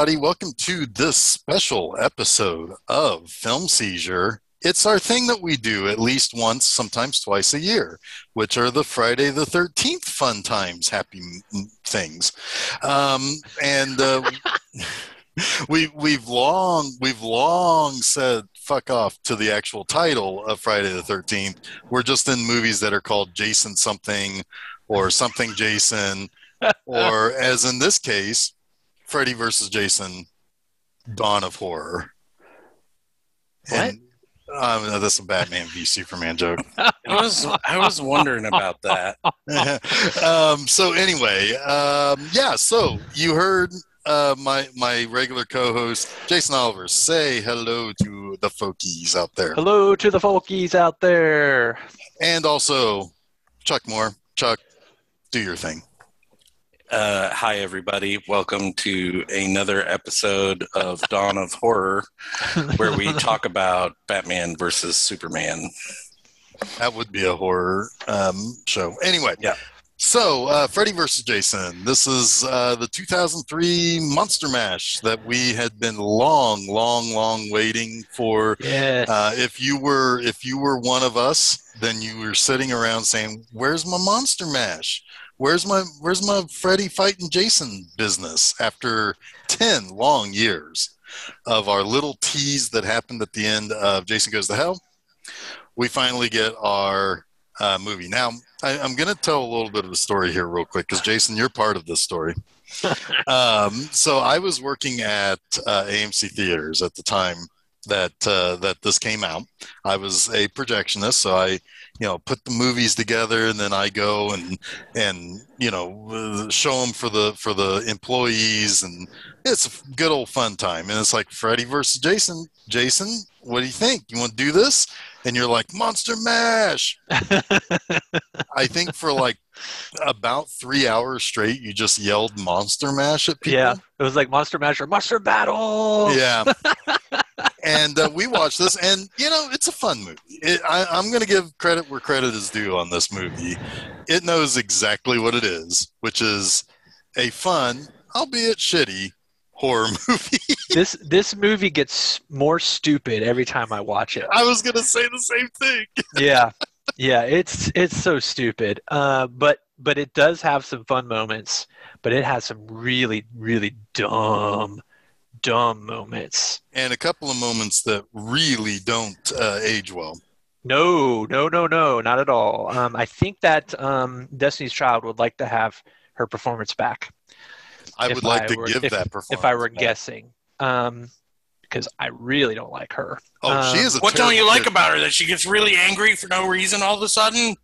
Everybody. Welcome to this special episode of Film Seizure. It's our thing that we do at least once, sometimes twice a year, which are the Friday the 13th fun times, happy things. Um, and uh, we, we've long we've long said fuck off to the actual title of Friday the 13th. We're just in movies that are called Jason something or something Jason, or as in this case, Freddy versus Jason, Dawn of Horror. What? Um, that's a Batman v Superman joke. I was I was wondering about that. um, so anyway, um, yeah. So you heard uh, my my regular co-host Jason Oliver say hello to the folkies out there, Hello to the folkies out there. and also Chuck Moore. Chuck, do your thing. Uh, hi everybody, welcome to another episode of Dawn of Horror, where we talk about Batman versus Superman. That would be a horror um, show. Anyway, Yeah. So, uh, Freddy versus Jason. This is uh, the 2003 Monster Mash that we had been long, long, long waiting for. Yes. Uh, if you were, if you were one of us, then you were sitting around saying, "Where's my Monster Mash? Where's my, where's my Freddy fighting Jason business?" After 10 long years of our little tease that happened at the end of Jason Goes to Hell, we finally get our uh, movie. Now, I, I'm going to tell a little bit of the story here, real quick, because Jason, you're part of this story. um, so, I was working at uh, AMC theaters at the time that uh, that this came out. I was a projectionist, so I, you know, put the movies together, and then I go and and you know show them for the for the employees, and it's a good old fun time. And it's like Freddy versus Jason. Jason, what do you think? You want to do this? And you're like Monster Mash. I think for like about three hours straight, you just yelled Monster Mash at people. yeah. It was like Monster Mash or Monster Battle. Yeah. and uh, we watched this, and you know, it's a fun movie. It, I, I'm going to give credit where credit is due on this movie. It knows exactly what it is, which is a fun, albeit shitty, horror movie. This this movie gets more stupid every time I watch it. I was going to say the same thing. yeah. Yeah, it's it's so stupid. Uh, but but it does have some fun moments, but it has some really really dumb dumb moments. And a couple of moments that really don't uh, age well. No, no, no, no, not at all. Um, I think that um, Destiny's Child would like to have her performance back. I If would like I to were- give if- that performance. if I were back. guessing, um, because I really don't like her. Oh, she Um, is a What don't you like about her? That she gets really angry for no reason all of a sudden?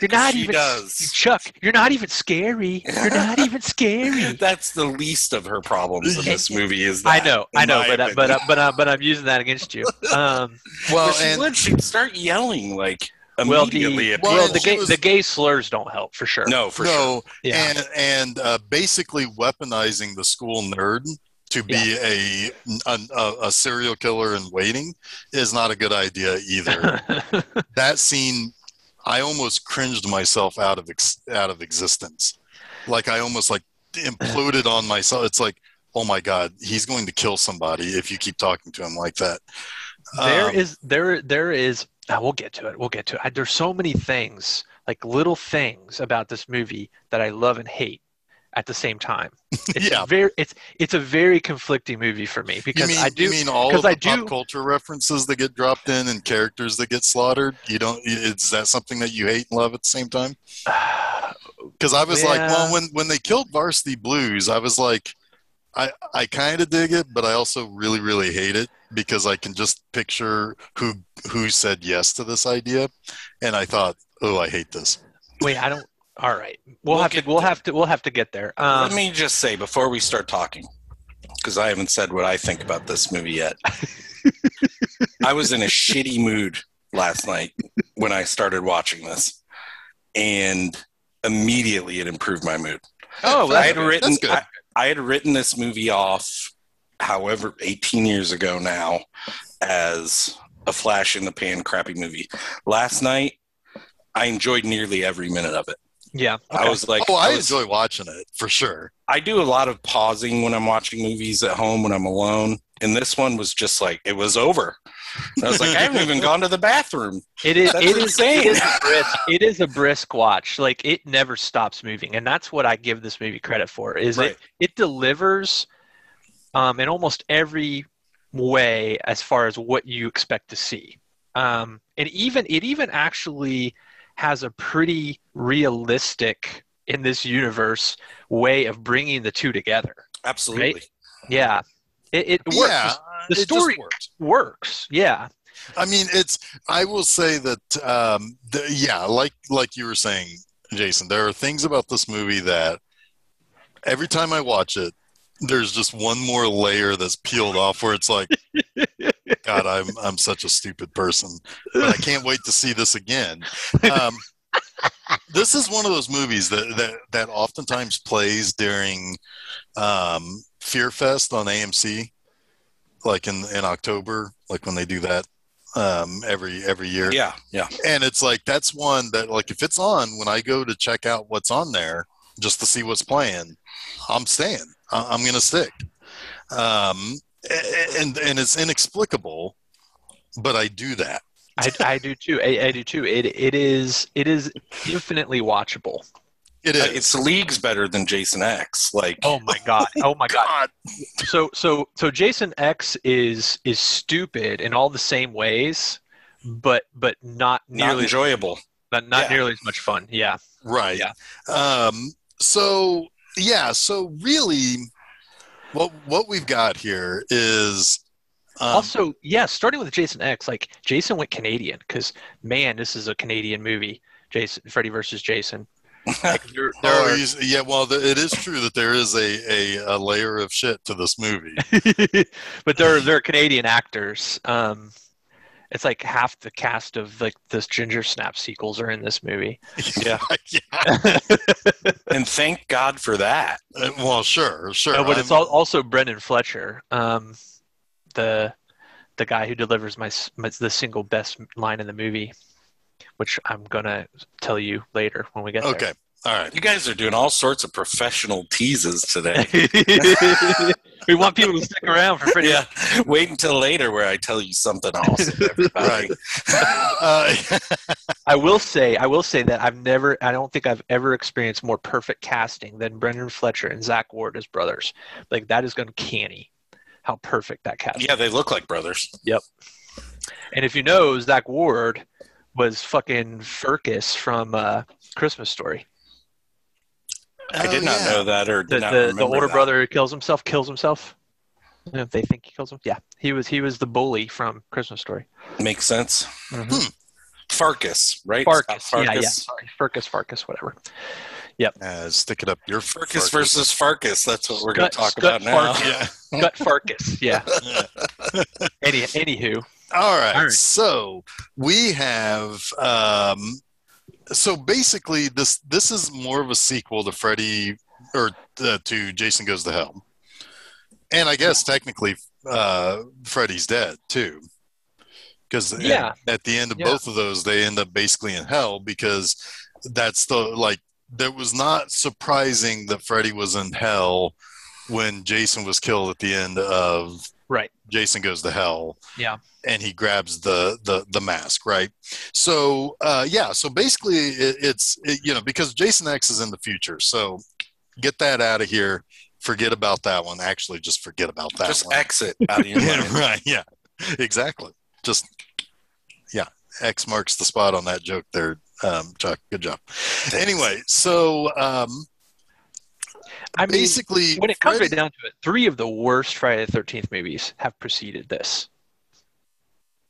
You're not she even does. Chuck. You're not even scary. You're not even scary. That's the least of her problems in this movie. Is that? I know, I know, but uh, but uh, but uh, but I'm using that against you. Um, Well, she and would. She'd start yelling like well, immediately. the at Well, well, the gay was- the gay slurs don't help for sure. no, for sure. Yeah. and and uh, basically weaponizing the school nerd to be a, a a serial killer in waiting is not a good idea either. that scene, I almost cringed myself out of ex, out of existence. Like I almost like imploded on myself. It's like, oh my god, he's going to kill somebody if you keep talking to him like that. There Um, is there there is. ah, we'll get to it. We'll get to it. I, there's so many things, like little things about this movie that I love and hate at the same time. It's Yeah. very it's it's a very conflicting movie for me because mean, I do you mean all of the I pop culture references that get dropped in and characters that get slaughtered? You don't? Is that something that you hate and love at the same time? Because I was like, well, when when they killed Varsity Blues, I was like, I I kind of dig it, but I also really really hate it because I can just picture who who said yes to this idea, and I thought, oh, I hate this. wait. I don't. All right, we'll, We'll have to get we'll there. have to we'll have to get there. Um, Let me just say before we start talking, because I haven't said what I think about this movie yet. I was in a shitty mood last night when I started watching this, and immediately it improved my mood. oh, I that's had good. written. I, I had written this movie off, however, 18 years ago now, as a flash in the pan crappy movie. Last night, I enjoyed nearly every minute of it. Yeah. I was like, oh, I, was- enjoy watching it for sure. I do a lot of pausing when I'm watching movies at home when I'm alone. And this one was just like it was over. And I was like, I haven't even gone to the bathroom. It is. That's It is, insane. it is a brisk. It is a brisk watch. Like it never stops moving, and that's what I give this movie credit for. Is Right. it? It delivers, um, in almost every way as far as what you expect to see. Um, and even it even actually has a pretty realistic in this universe way of bringing the two together. Absolutely. Yeah, it, it works. Yeah, The story- works. Works. Yeah. I mean, it's. I will say that, um, the, yeah, like like you were saying, Jason. There are things about this movie that every time I watch it, there's just one more layer that's peeled off. Where it's like, God, I'm I'm such a stupid person, but I can't wait to see this again. Um, this is one of those movies that that that oftentimes plays during um, Fear Fest on AMC, like in in October, like when they do that um, every every year. Yeah. Yeah. And it's like that's one that like if it's on when I go to check out what's on there just to see what's playing, I'm staying. I- I'm gonna stick. Um, and and it's inexplicable, but I do that. I, I do too. I, I do too. It it is it is infinitely watchable. It Uh. It's leagues better than Jason X. Like, Oh my god. Oh my god. God. So so so Jason X is is stupid in all the same ways, but but not not nearly enjoyable. not, not Yeah. nearly as much fun. Yeah. Right. Yeah. Um, so yeah. So really, what what we've got here is um, also, yeah, starting with Jason X, like Jason went Canadian because man, this is a Canadian movie. Jason Freddy versus Jason. Like, there, there oh, are- yeah. Well, the, it is true that there is a, a, a layer of shit to this movie. but there are there are Canadian actors. Um, it's like half the cast of like this Ginger Snap sequels are in this movie. Yeah. yeah. and thank God for that. Uh, Well, sure, sure. No, but it's I'm- al- also Brendan Fletcher, um, the the guy who delivers my, my the single best line in the movie, which I'm gonna tell you later when we get okay. All right. You guys are doing all sorts of professional teases today. we want people to stick around for pretty. yeah. Wait until later where I tell you something else. Right. Uh, I will say, I will say that I've never, I don't think I've ever experienced more perfect casting than Brendan Fletcher and Zack Ward as brothers. Like that is going to canny. How perfect that cast. Yeah, they look like brothers. Yep. And if you know, Zack Ward was fucking Furcus from uh, Christmas Story. I did oh, not yeah. know that or The did not the, the older that. brother who kills himself kills himself. You know, they think he kills him, yeah, he was he was the bully from Christmas Story. Makes sense. Mhm. Farkas, right? Farcus, Scott yeah, yeah, Farkas. sorry, Furcus, Farcus, whatever. Yep. Uh, stick it up your Farkas Farkas. versus Farkas. That's what we're going to talk Scott about now. Farkas. Yeah. Gut Farcus, yeah. Any anywho, All right. All right. So we have. Um, so basically, this this is more of a sequel to Freddy or uh, to Jason Goes to Hell, and I guess technically uh, Freddy's dead too, because Yeah. at, the end of Yeah. both of those, they end up basically in hell because that's the like. That was not surprising that Freddy was in hell when Jason was killed at the end of right? Jason Goes to Hell. Yeah. And he grabs the the the mask, right? So uh, yeah, so basically it, it's it, you know because Jason X is in the future, so get that out of here. Forget about that one. Actually, just forget about that Just one. exit out of your yeah, right. Yeah, exactly. Just yeah, X marks the spot on that joke there, um, Chuck. Good job. Anyway, so um, I mean, basically, when it comes Freddy- right down to it, three of the worst Friday the Thirteenth movies have preceded this.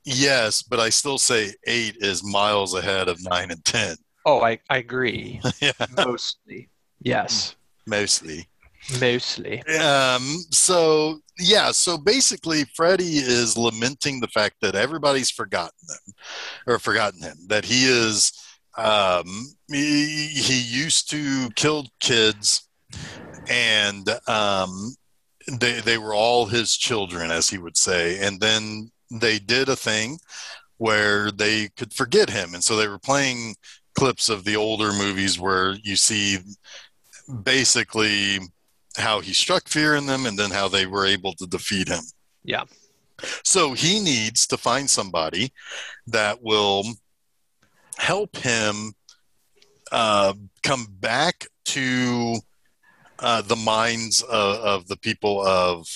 yes, but I still say eight is miles ahead of nine and ten. Oh, I, I agree. yeah, Mostly, yes, mostly. mostly. Um, so yeah, so basically, Freddie is lamenting the fact that everybody's forgotten them, or forgotten him. That he is, um, he, he used to kill kids, and um, they they were all his children, as he would say. And then they did a thing where they could forget him, and so they were playing clips of the older movies where you see basically how he struck fear in them and then how they were able to defeat him. Yeah. So he needs to find somebody that will help him uh, come back to uh, the minds of, of the people of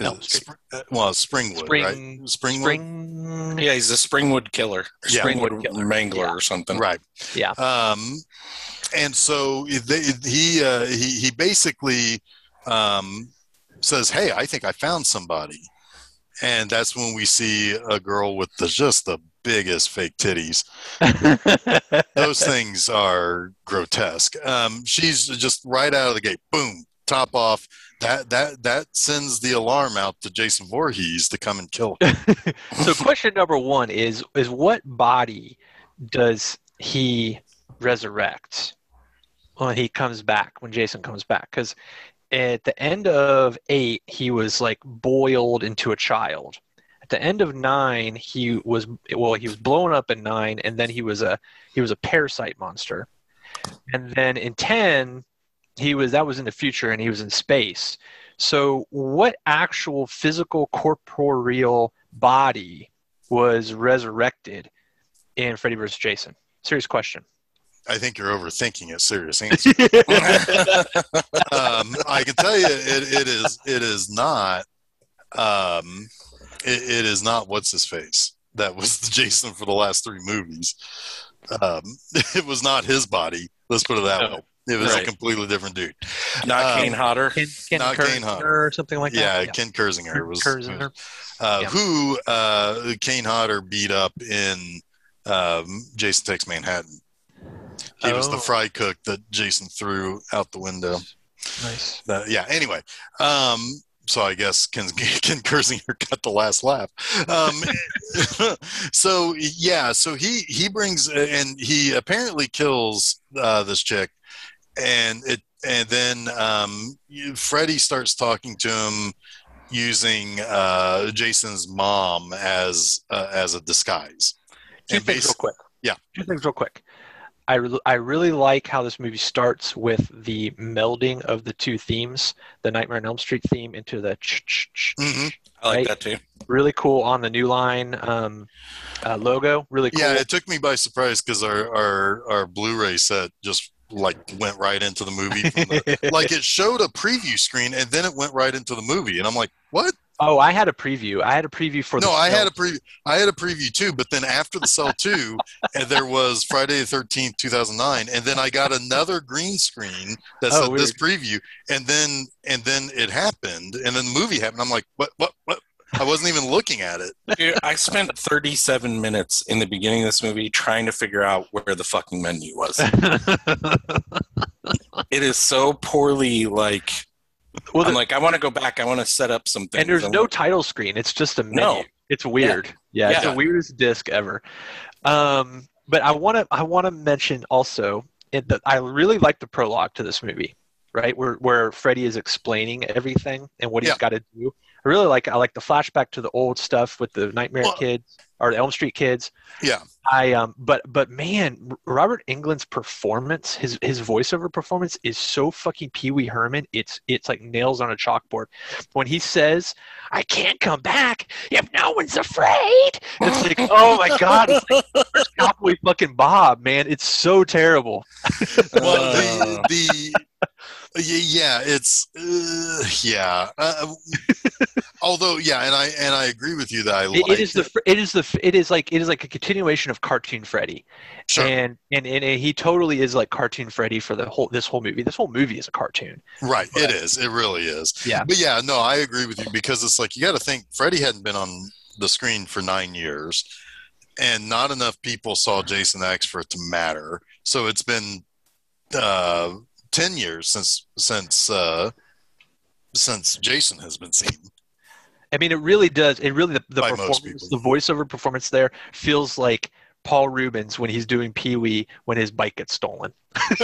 Elm Street. Spr- uh, well, Springwood, Spring- right? Springwood, Spring. Yeah, he's a Springwood killer, Yeah. Springwood Killer. Mangler Yeah. or something. right? Yeah. Um, and so they, he uh, he he basically um, says, "Hey, I think I found somebody," and that's when we see a girl with the just the biggest fake titties. Those things are grotesque. Um, she's just right out of the gate, boom, top off. That that that sends the alarm out to Jason Voorhees to come and kill. Her. so question number one is is what body does he resurrect when he comes back when jason comes back because at the end of eight he was like boiled into a child the end of nine he was well he was blown up in nine and then he was a he was a parasite monster and then in 10 he was that was in the future and he was in space so what actual physical corporeal body was resurrected in Freddy vs. Jason? Serious question. I think you're overthinking it. Serious answer. um, I can tell you, it, it is it is not. Um, it, it is not what's his face. That was the Jason for the last three movies. Um, it was not his body. Let's put it that No. way. It was Right. a completely different dude. Not Um, Kane Hodder. Ken, Ken Not Kane Kerner Hodder. or something like yeah, that. Yeah, Ken Kirzinger was, Kirzinger. uh, Yeah. who uh, Kane Hodder beat up in um, Jason Takes Manhattan. He was the Oh. fry cook that Jason threw out the window. Nice. Uh, yeah. Anyway, um, so I guess Ken, Ken Kirzinger got the last laugh. Um, so yeah, so he he brings and he apparently kills uh, this chick, and it and then um, Freddy starts talking to him using uh, Jason's mom as uh, as a disguise. Two And things real quick. Yeah. Two things real quick. I, re- I really like how this movie starts with the melding of the two themes, the Nightmare on Elm Street theme into the ch ch ch. Mhm. I like right. that too. Really cool on the new line um, uh, logo. Really cool. Yeah, it took me by surprise because our, our our Blu-ray set just like went right into the movie. From the, like it showed a preview screen and then it went right into the movie, and I'm like, what? Oh, I had a preview. I had a preview for the. No, I had a film. preview. I had a preview too, but then after the Cell Two, and there was Friday the Thirteenth, two thousand nine, and then I got another green screen that Oh, said this preview, and then and then it happened, and then the movie happened. I'm like, what? What? What? I wasn't even looking at it. Dude, I spent 37 minutes in the beginning of this movie trying to figure out where the fucking menu was. it is so poorly like well, I'm like I want to go back. I want to set up something. and there's no title screen. It's just a menu. No. It's weird. Yeah, it's Yeah. the weirdest disc ever. Um, but I want to I want to mention also that I really like the prologue to this movie, right? Where where Freddy is explaining everything and what he's Yeah. got to do. I really like I like the flashback to the old stuff with the Nightmare Well- kids or the Elm Street kids. Yeah. I um but but man, Robert Englund's performance, his his voiceover performance is so fucking Pee Wee Herman. It's it's like nails on a chalkboard. When he says, "I can't come back if no one's afraid," it's like, oh my god, it's like Cowboy fucking Bob, man. It's so terrible. Well, Uh. the the y- yeah, it's uh, yeah. Uh, although, yeah, and I and I agree with you that I It, like it is the fr- it is the it is like it is like a continuation of cartoon Freddy, Sure. and, and and he totally is like cartoon Freddy for the whole this whole movie. This whole movie is a cartoon. Right, it is. It really is. Yeah. But yeah, no, I agree with you because it's like you got to think Freddy hadn't been on the screen for nine years, and not enough people saw Jason X for it to matter. So it's been uh, ten years since since uh, since Jason has been seen. I mean, it really does. It really the, the By performance, the voiceover performance there feels like Paul Reubens when he's doing Pee Wee when his bike gets stolen.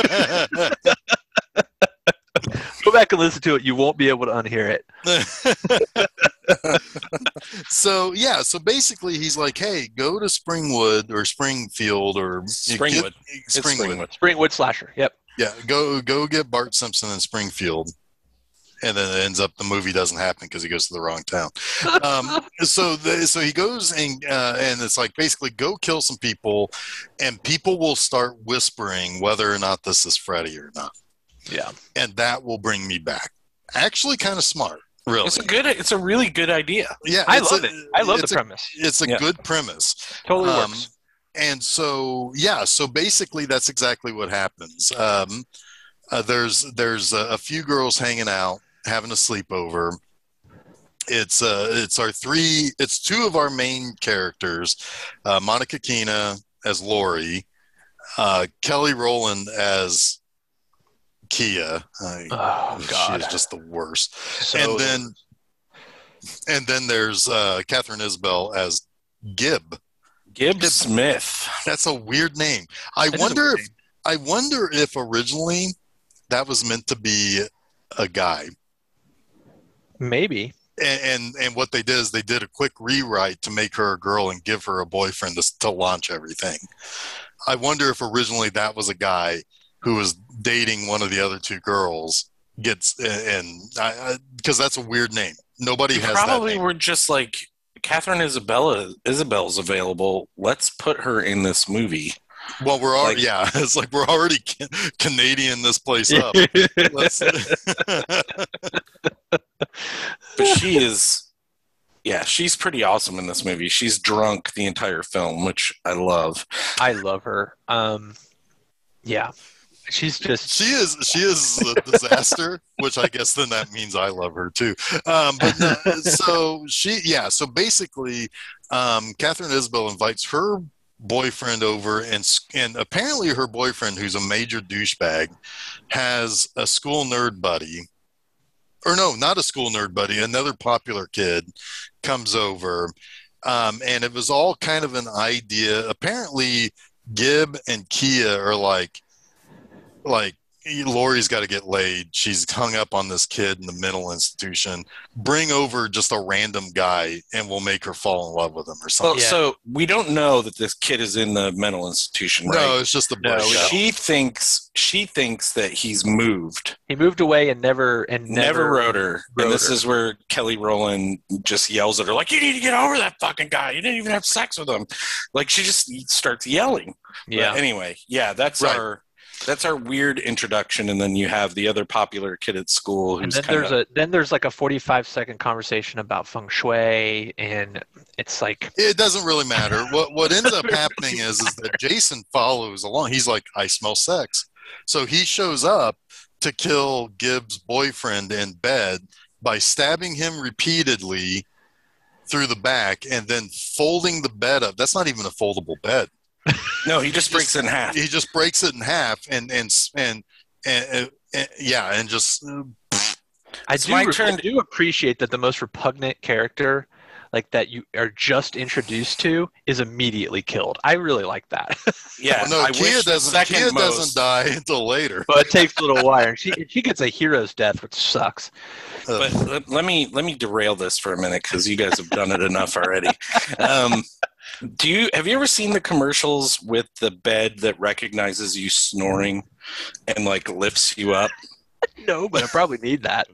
Go back and listen to it. You won't be able to unhear it. so yeah, so basically he's like, "Hey, go to Springwood or Springfield or Springwood. Get, Springwood. Springwood. Springwood slasher. Yep. Yeah, go go get Bart Simpson in Springfield." And then it ends up the movie doesn't happen because he goes to the wrong town. Um, so the, so he goes and uh, and it's like basically go kill some people, and people will start whispering whether or not this is Freddy or not, Yeah. and that will bring me back. Actually, kind of smart, really. It's a good. It's a really good idea. yeah, I love a- it. I love the a, premise. It's a Yeah. good premise. Totally Um, works. And so yeah so basically that's exactly what happens. Um, uh, there's there's a, a few girls hanging out having a sleepover. It's uh it's our three it's two of our main characters uh, monica keena as lori uh, kelly rowland as kia. I, Oh she God. is just the worst. So- and then and then there's uh, katharine isabelle as gibb Gibb Smith. that's a weird name. I That is a wonder weird if I wonder if originally that was meant to be a guy. maybe. And, and and what they did is they did a quick rewrite to make her a girl and give her a boyfriend to, to launch everything. I wonder if originally that was a guy who was dating one of the other two girls gets and because that's a weird name. Nobody You has probably that name. were just like Katharine Isabelle. Isabel's available. Let's put her in this movie. Well, we're already like- yeah. It's like we're already ca- Canadian this place up. Let's, But she is. Yeah, she's pretty awesome in this movie. She's drunk the entire film, which I love. I love her. Um, yeah, she's just she is she is a disaster which i guess then that means i love her too. Um, but no, so she yeah so basically um, katharine isabelle invites her boyfriend over and and apparently her boyfriend who's a major douchebag has a school nerd buddy or no not a school nerd buddy another popular kid comes over um, and it was all kind of an idea. Apparently gibb and kia are like like Lori's got to get laid. She's hung up on this kid in the mental institution. Bring over just a random guy, and we'll make her fall in love with him or Well, something. Yeah. so we don't know that this kid is in the mental institution, right? No, it's just a No, bush. we show. she thinks she thinks that he's moved. he moved away and never and Never, never, wrote her. wrote and this her. is where Kelly Rowland just yells at her, like, "You need to get over that fucking guy. You didn't even have sex with him." Like she just starts yelling. Yeah, But anyway, yeah, that's Right. our that's our weird introduction, and then you have the other popular kid at school and then kind there's of a then there's like a 45 second conversation about feng shui, and it's like It doesn't really matter. What what ends up happening is is that Jason follows along. He's like, I smell sex. So he shows up to kill Gibbs' boyfriend in bed by stabbing him repeatedly through the back and then folding the bed up. That's not even a foldable bed. no, he just breaks it in half. he just breaks it in half and and and and, and, yeah and just uh, I do, my I do appreciate that the most repugnant character like that you are just introduced to is immediately killed. I really like that. Yeah, no I Kia wish doesn't second Kia most, doesn't die until later but it takes a little while. She she gets a hero's death, which sucks. But let, let me let me derail this for a minute because you guys have done it enough already. Um, do you have you ever seen the commercials with the bed that recognizes you snoring and like lifts you up? No, but I probably need that.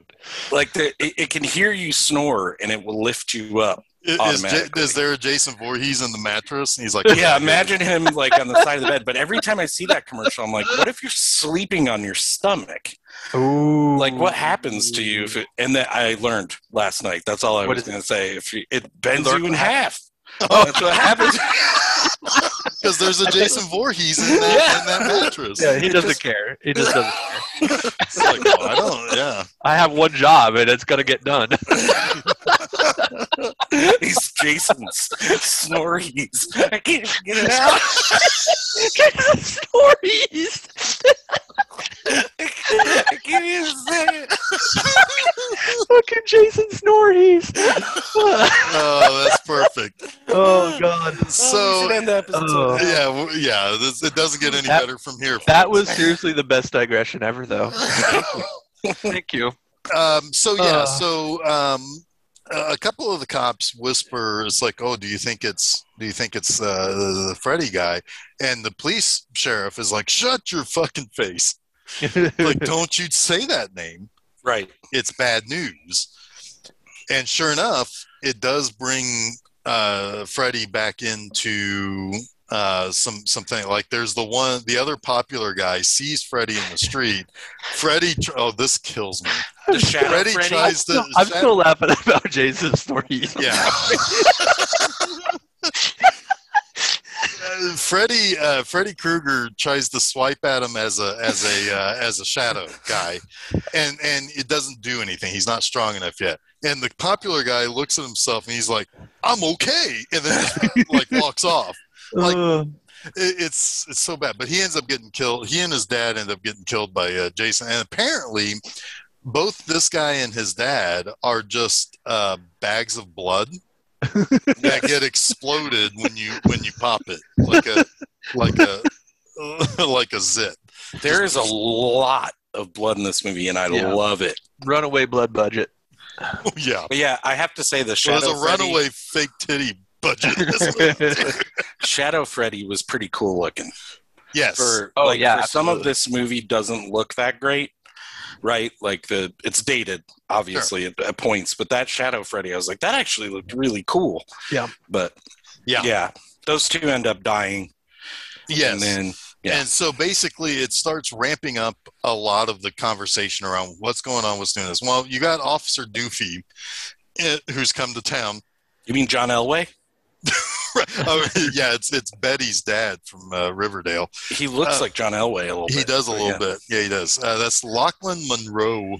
Like the, it, it can hear you snore and it will lift you up. is, is there a Jason Voorhees in the mattress and he's like Yeah, imagine him like on the side of the bed. But every time I see that commercial, I'm like, what if you're sleeping on your stomach? Ooh. Like, what happens to you if it? And that I learned last night. That's all I What was going to say. If you, it bends you in what half. That's what happens. because there's a Jason Voorhees in that, Yeah. in that mattress Yeah, he doesn't care. He just doesn't care. It's like, well, I don't yeah I have one job and it's gonna get done. These Jason's snories. I can't even get it out. Stories. I can't even say it. Fucking Jason Snorries. oh that's perfect oh god. Oh, we so should end the episode. Oh. yeah yeah this, it doesn't get any That- better from here That folks. was seriously the best digression ever, though. Thank you. Um, so yeah, Uh. so um, a a couple of the cops whisper, "It's like, oh, do you think it's do you think it's uh, the, the Freddy guy?" And the police sheriff is like, "Shut your fucking face! Like, don't you say that name? Right. It's bad news." And sure enough, it does bring uh, Freddy back into uh, some something like there's the one the other popular guy sees Freddy in the street. Freddy, oh, this kills me. The shadow Freddy Freddy. tries to. I'm Shadow- still laughing about Jason's story. Yeah. Uh, Freddy uh, Freddy Krueger tries to swipe at him as a as a uh, as a shadow guy, and and it doesn't do anything. He's not strong enough yet. And the popular guy looks at himself and he's like, "I'm okay," and then like walks off. Like- Uh, It, it's it's so bad. But he ends up getting killed. He and his dad end up getting killed by uh, Jason. And apparently, both this guy and his dad are just uh, bags of blood that get exploded when you when you pop it like a like a like a zit. There is a lot of blood in this movie, and I Yeah. love it. runaway blood budget. yeah. But yeah, I have to say the Well, Shadow there's a Freddy, runaway fake titty budget. in this movie. Shadow Freddy was pretty cool looking. yes. For Oh, like, yeah, for some of this movie doesn't look that great, right? Like the it's dated, obviously at, at points, but that Shadow Freddy, I was like, that actually looked really cool. Yeah. But Yeah. yeah, those two end up dying, yes. and then yeah. And so basically, it starts ramping up a lot of the conversation around what's going on, what's doing this. Well, you got Officer Doofy, eh, who's come to town. you mean John Elway? oh, yeah, it's it's Betty's dad from uh, Riverdale. He looks Uh, like John Elway a little bit. He does a little yeah. bit. Yeah, he does. Uh, that's Lochlyn Munro.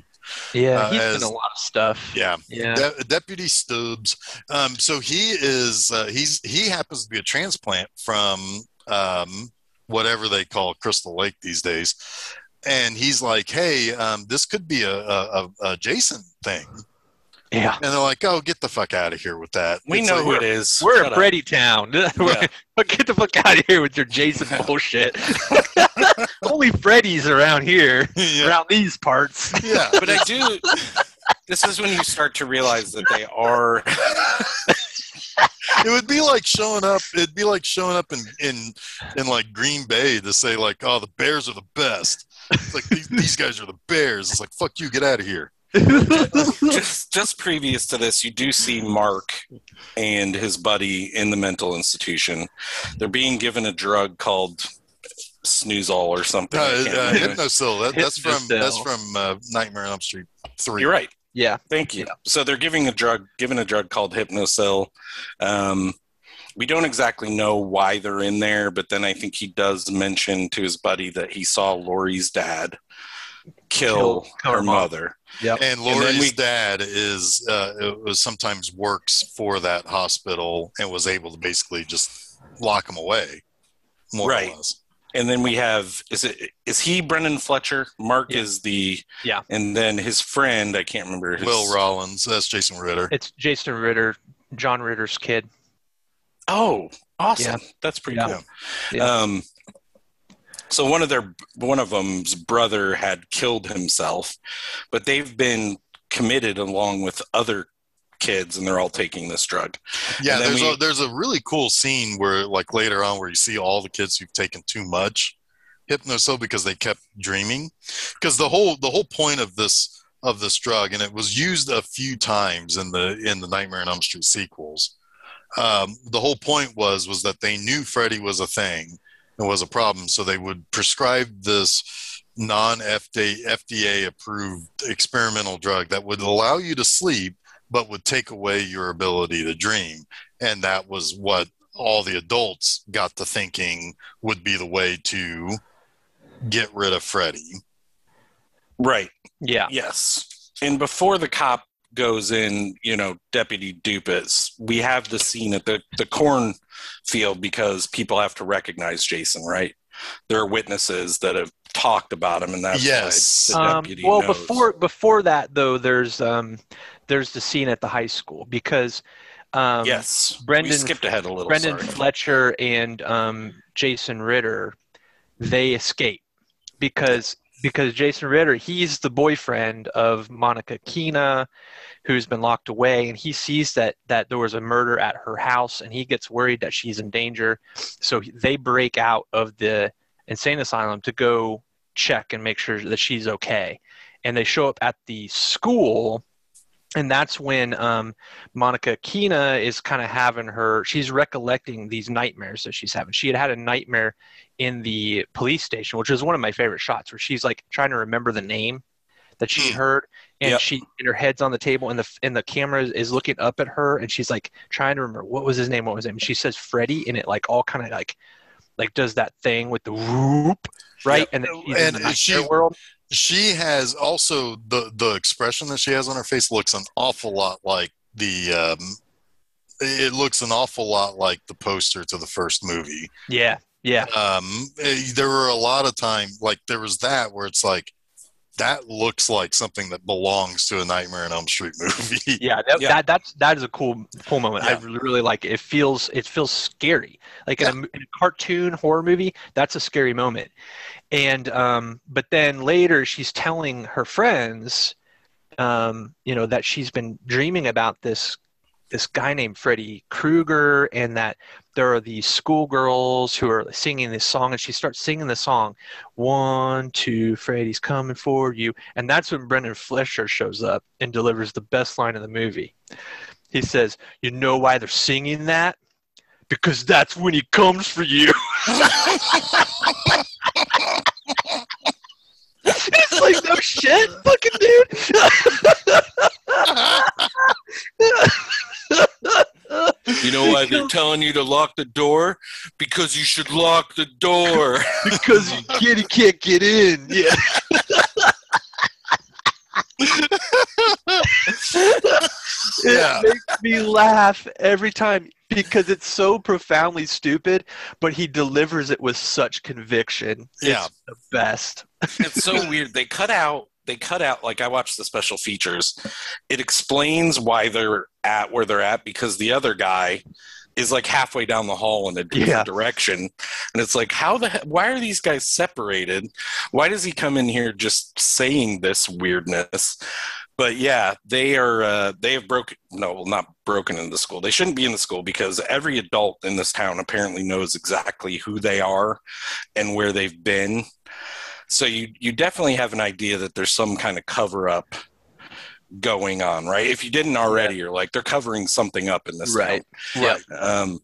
Yeah, Uh, he's as- in a lot of stuff. Yeah, Yeah. De- Deputy Stubbs. Um, so he is uh, he's he happens to be a transplant from um, whatever they call Crystal Lake these days, and he's like, hey, um, this could be a, a, a, a Jason thing, Yeah. and they're like, oh, get the fuck out of here with that. We It's know like, who it is. We're Shut in up. Freddy Town. We're- Get the fuck out of here with your Jason bullshit. Only Freddy's around here, yeah, around these parts. yeah. But I do. this is when you start to realize that they are. it would be like showing up. It'd be like showing up in in in like Green Bay to say like, oh, the Bears are the best. It's like these, these guys are the Bears. It's like fuck you, get out of here. just just previous to this, you do see Mark and his buddy in the mental institution. They're being given a drug called Snoozol or something. No, uh, remember. Hypnocil. That, that's from that's from uh, Nightmare on Elm Street three. You're right. yeah. Thank you. So they're giving a drug, given a drug called Hypnocil. Um, we don't exactly know why they're in there, but then I think he does mention to his buddy that he saw Lori's dad kill, Kill her her mother. Yep. And then Lori's we- dad is uh, it was sometimes works for that hospital and was able to basically just lock him away. More Right. or less. And then we have is it is he Brendan Fletcher? Mark Yeah. is the Yeah. and then his friend I can't remember his Will Rollins. That's Jason Ritter. It's Jason Ritter, John Ritter's kid. Oh, awesome! That's pretty Yeah. cool. Yeah. Um, so one of their one of them's brother had killed himself, but they've been committed along with other kids, and they're all taking this drug. Yeah, there's we- a there's a really cool scene where like later on where you see all the kids who've taken too much hypnocil because they kept dreaming. Because the whole the whole point of this of this drug, and it was used a few times in the in the Nightmare on Elm Street sequels. Um, the whole point was was that they knew Freddy was a thing and was a problem, so they would prescribe this non FDA approved experimental drug that would allow you to sleep but would take away your ability to dream. And that was what all the adults got to thinking would be the way to get rid of Freddy. Right. Yeah. Yes. And before the cop goes in, you know, Deputy Dupis, we have the scene at the, the cornfield because people have to recognize Jason, right? There are witnesses that have talked about him, and that's Yes. why the Um, deputy well, knows. before before that though, there's um, there's the scene at the high school because um, yes, Brendan- we skipped ahead a little. Brendan sorry. Fletcher and um, Jason Ritter they escape because because Jason Ritter, he's the boyfriend of Monica Keena, who's been locked away, and he sees that that there was a murder at her house, and he gets worried that she's in danger. So they break out of the insane asylum to go check and make sure that she's okay. And they show up at the school and that's when um, Monica Keena is kind of having her. She's recollecting these nightmares that she's having. She had had a nightmare in the police station, which is one of my favorite shots, where she's like trying to remember the name that she Hmm. heard, and Yep. she and her head's on the table, and the and the camera is, looking up at her, and she's like trying to remember what was his name, what was his name. She says Freddie, and it like all kind of like like does that thing with the whoop, right? Yep. And then And the she- world. she has also the the expression that she has on her face looks an awful lot like the um it looks an awful lot like the poster to the first movie Yeah, yeah, um eh, there were a lot of time like there was that where it's like that looks like something that belongs to a nightmare on elm street movie yeah. That, Yeah. that that's that is a cool cool moment. I really like it. It feels it feels scary. Like in, a, in a cartoon horror movie, that's a scary moment. And um, but then later she's telling her friends, um, you know, that she's been dreaming about this this guy named Freddy Krueger, and that there are these schoolgirls who are singing this song, and she starts singing the song, "One, two, Freddy's coming for you," and that's when Brendan Fletcher shows up and delivers the best line of the movie. He says, "You know why they're singing that? Because that's when he comes for you." it's like no shit, fucking dude. You know why they're telling you to lock the door? Because you should lock the door. because you can't, he can't get in. Yeah. Yeah. It makes me laugh every time because it's so profoundly stupid, but he delivers it with such conviction. Yeah. It's the best. it's so weird. They cut out. They cut out. Like I watched the special features. It explains why they're at where they're at because the other guy is like halfway down the hall in a different Yeah. direction, and it's like, how the he- why are these guys separated? Why does he come in here just saying this weirdness? But yeah, they are. Uh, they have broken. No, well, not broken in the school. They shouldn't be in the school because every adult in this town apparently knows exactly who they are and where they've been. So you you definitely have an idea that there's some kind of cover up going on, right? If you didn't already, you're like they're covering something up in this Right. town. Um,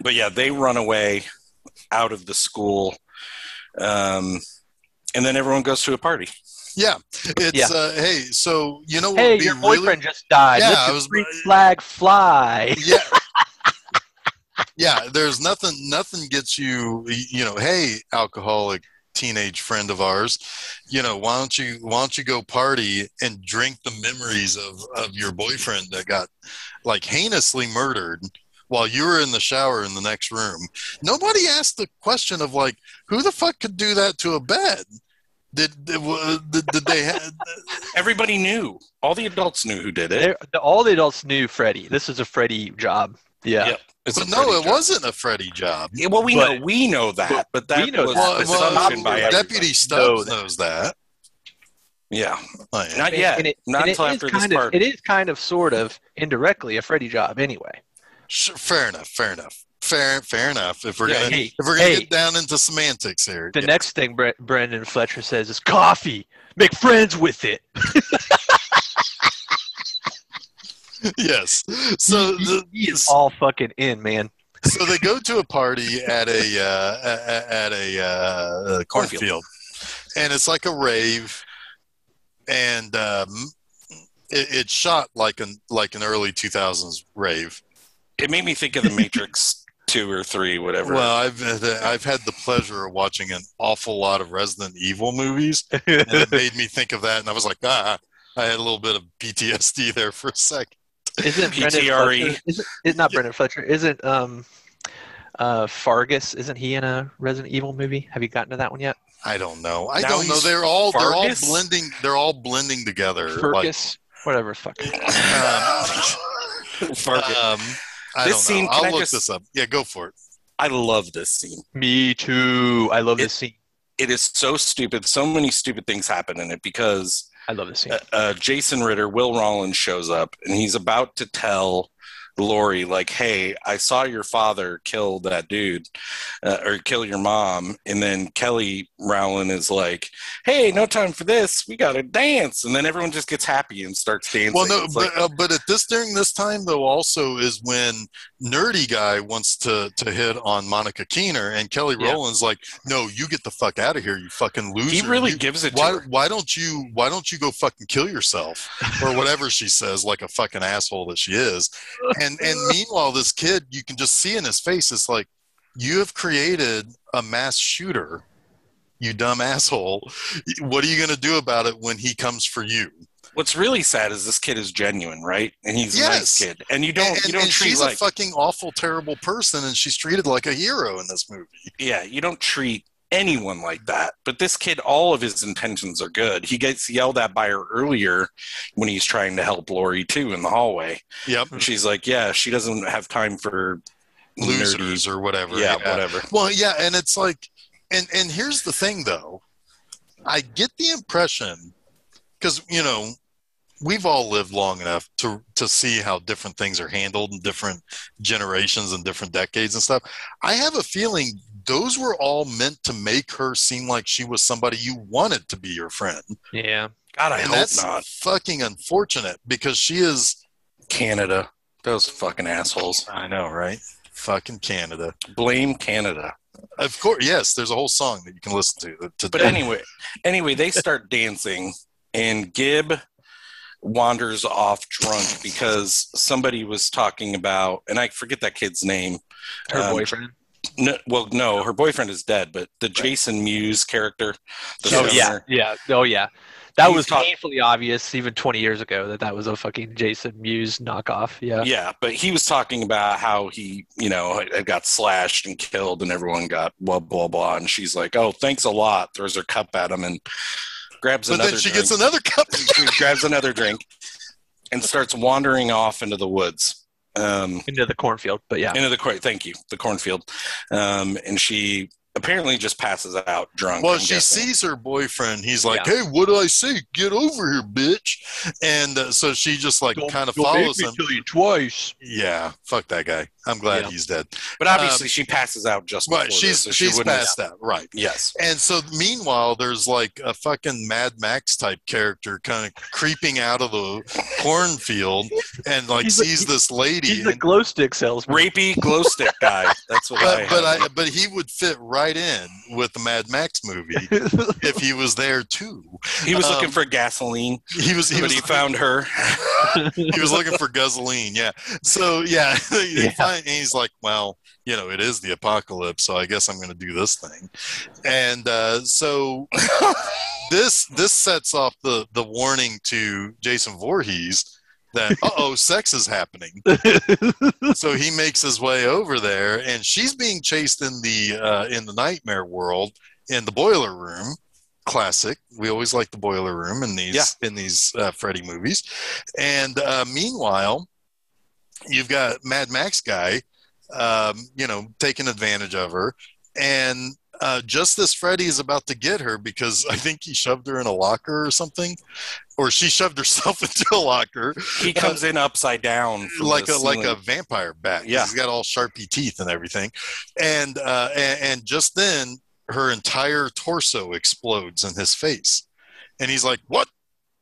but yeah, they run away out of the school, um, and then everyone goes to a party. yeah it's Yeah. uh hey so you know Hey, would be your really- boyfriend just died. Yeah, Let I your was- freak flag fly. yeah yeah there's nothing nothing gets you you know hey alcoholic teenage friend of ours you know why don't you why don't you go party and drink the memories of of your boyfriend that got like heinously murdered while you were in the shower in the next room nobody asked the question of like who the fuck could do that to a bed did did, did, did they have Everybody knew. All the adults knew who did it. All the adults knew Freddy. This is a Freddy job. Yeah. Yep. It's but no Freddy it job. wasn't a freddy job Yeah, well, we But- know we know that, but that we know was that, well, but well, assumption by deputy stubbs that. knows that Yeah, Oh, yeah. not yet. And it- not and it until is after this kind of, party. It is kind of, sort of, indirectly a Freddy job anyway. Sure, fair enough. Fair enough. Fair, fair enough. If we're Yeah, gonna hey, if we're gonna hey. get down into semantics here, The yeah. next thing Bre- Brendan Fletcher says is coffee. Make friends with it. yes. So he, the, he is all fucking in, man. so they go to a party at a uh, at a uh, cornfield, and it's like a rave, and um, it, it's shot like an like an early two thousands rave. it made me think of the Matrix two or three, whatever. Well, I've I've had the pleasure of watching an awful lot of Resident Evil movies, and it made me think of that, and I was like, ah, I had a little bit of PTSD there for a second. Isn't Brendan PTRE. Fletcher? Isn't, is not Brendan Fletcher? Isn't um, uh, Fargus? Isn't he in a Resident Evil movie? Have you gotten to that one yet? I don't know. I Now don't know. he's They're all they're all blending. They're all blending together. Like, Fargus, whatever. Fuck. um, Fargus. um, I This don't scene, know. can I'll I look just- this up. Yeah, go for it. I love this scene. Me too. I love It- this scene. it is so stupid. So many stupid things happen in it because I love this scene. uh, uh, Jason Ritter, Will Rollins shows up, and he's about to tell Lori, like, "Hey, I saw your father kill that dude, uh, or kill your mom." And then Kelly Rowland is like, "Hey, no time for this. We got to dance." And then everyone just gets happy and starts dancing. Well, no, It's but, like- uh, but at this during this time though, also is when nerdy guy wants to to hit on Monica Keena, and Kelly Yeah. Rowland's like, "No, you get the fuck out of here, you fucking loser." he really You- gives it to why why don't you why don't you go fucking kill yourself or whatever she says like a fucking asshole that she is and and meanwhile this kid you can just see in his face it's like you have created a mass shooter you dumb asshole. What are you going to do about it when he comes for you? What's really sad is this kid is genuine, right? And he's a nice kid, and you don't and, and- you don't and treat she's like a fucking awful terrible person and she's treated like a hero in this movie. Yeah, you don't treat anyone like that. But this kid, all of his intentions are good. He gets yelled at by her earlier when he's trying to help Lori too in the hallway. yep And she's like, "Yeah, she doesn't have time for losers nerdy- or whatever Yeah, whatever. Well, yeah, and it's like, and and here's the thing, though, I get the impression because you know we've all lived long enough to to see how different things are handled in different generations and different decades and stuff. I have a feeling those were all meant to make her seem like she was somebody you wanted to be your friend, yeah. God, I and hope that's not. fucking unfortunate because she is. Canada, those fucking assholes. I know, right? Fucking Canada. Blame Canada. Of course, yes. There's a whole song that you can listen to. to But anyway, anyway, they start dancing, and Gibb wanders off drunk because somebody was talking about, and I forget that kid's name. Her Um, boyfriend. No, well, no, her boyfriend is dead, but the Jason Mewes character. The Oh yeah, yeah. Oh yeah. That He's was talk- painfully obvious even 20 years ago that that was a fucking Jason Mewes knockoff. Yeah. Yeah, but he was talking about how he, you know, had got slashed and killed, and everyone got blah blah blah. And she's like, "Oh, thanks a lot." Throws her cup at him and grabs but another. But then she drink. gets another cup. she grabs another drink and starts wandering off into the woods. Um, Into the cornfield, but yeah. into the corn. Thank you, the cornfield. Um, and she apparently just passes out drunk. Well, I'm she guessing. sees her boyfriend. He's like, Yeah. "Hey, what do I say? Get over here, bitch!" And uh, so she just like kind of follows him. you twice. Yeah, fuck that guy. I'm glad Yeah. he's dead. but obviously she passes out just before Right, she's this, so she she's wouldn't- past that, right? Yes, And so, meanwhile, there's like a fucking Mad Max type character kind of creeping out of the cornfield and like He's a- sees this lady. He's the and- glow stick salesman. rapey glow stick guy. That's what I. but but. I, but he would fit right in with the Mad Max movie if he was there too. he was looking um, for gasoline, He was he but was he found her. he was looking for gasoline. Yeah. So yeah, Yeah. find, and he's like, well, you know, it is the apocalypse, so I guess I'm going to do this thing. And uh, so this this sets off the the warning to Jason Voorhees that uh oh, sex is happening. so he makes his way over there, and she's being chased in the uh, in the nightmare world in the boiler room. Classic. We always like the boiler room in these Yeah. in these uh, Freddy movies. And uh, meanwhile, you've got Mad Max guy, um, you know, taking advantage of her, and uh, just as Freddy is about to get her because I think he shoved her in a locker or something, or she shoved herself into a locker He comes in upside down, like a like a vampire bat. Yeah. he's got all sharpie teeth and everything, and uh, and, and just then her entire torso explodes in his face, and he's like, "What?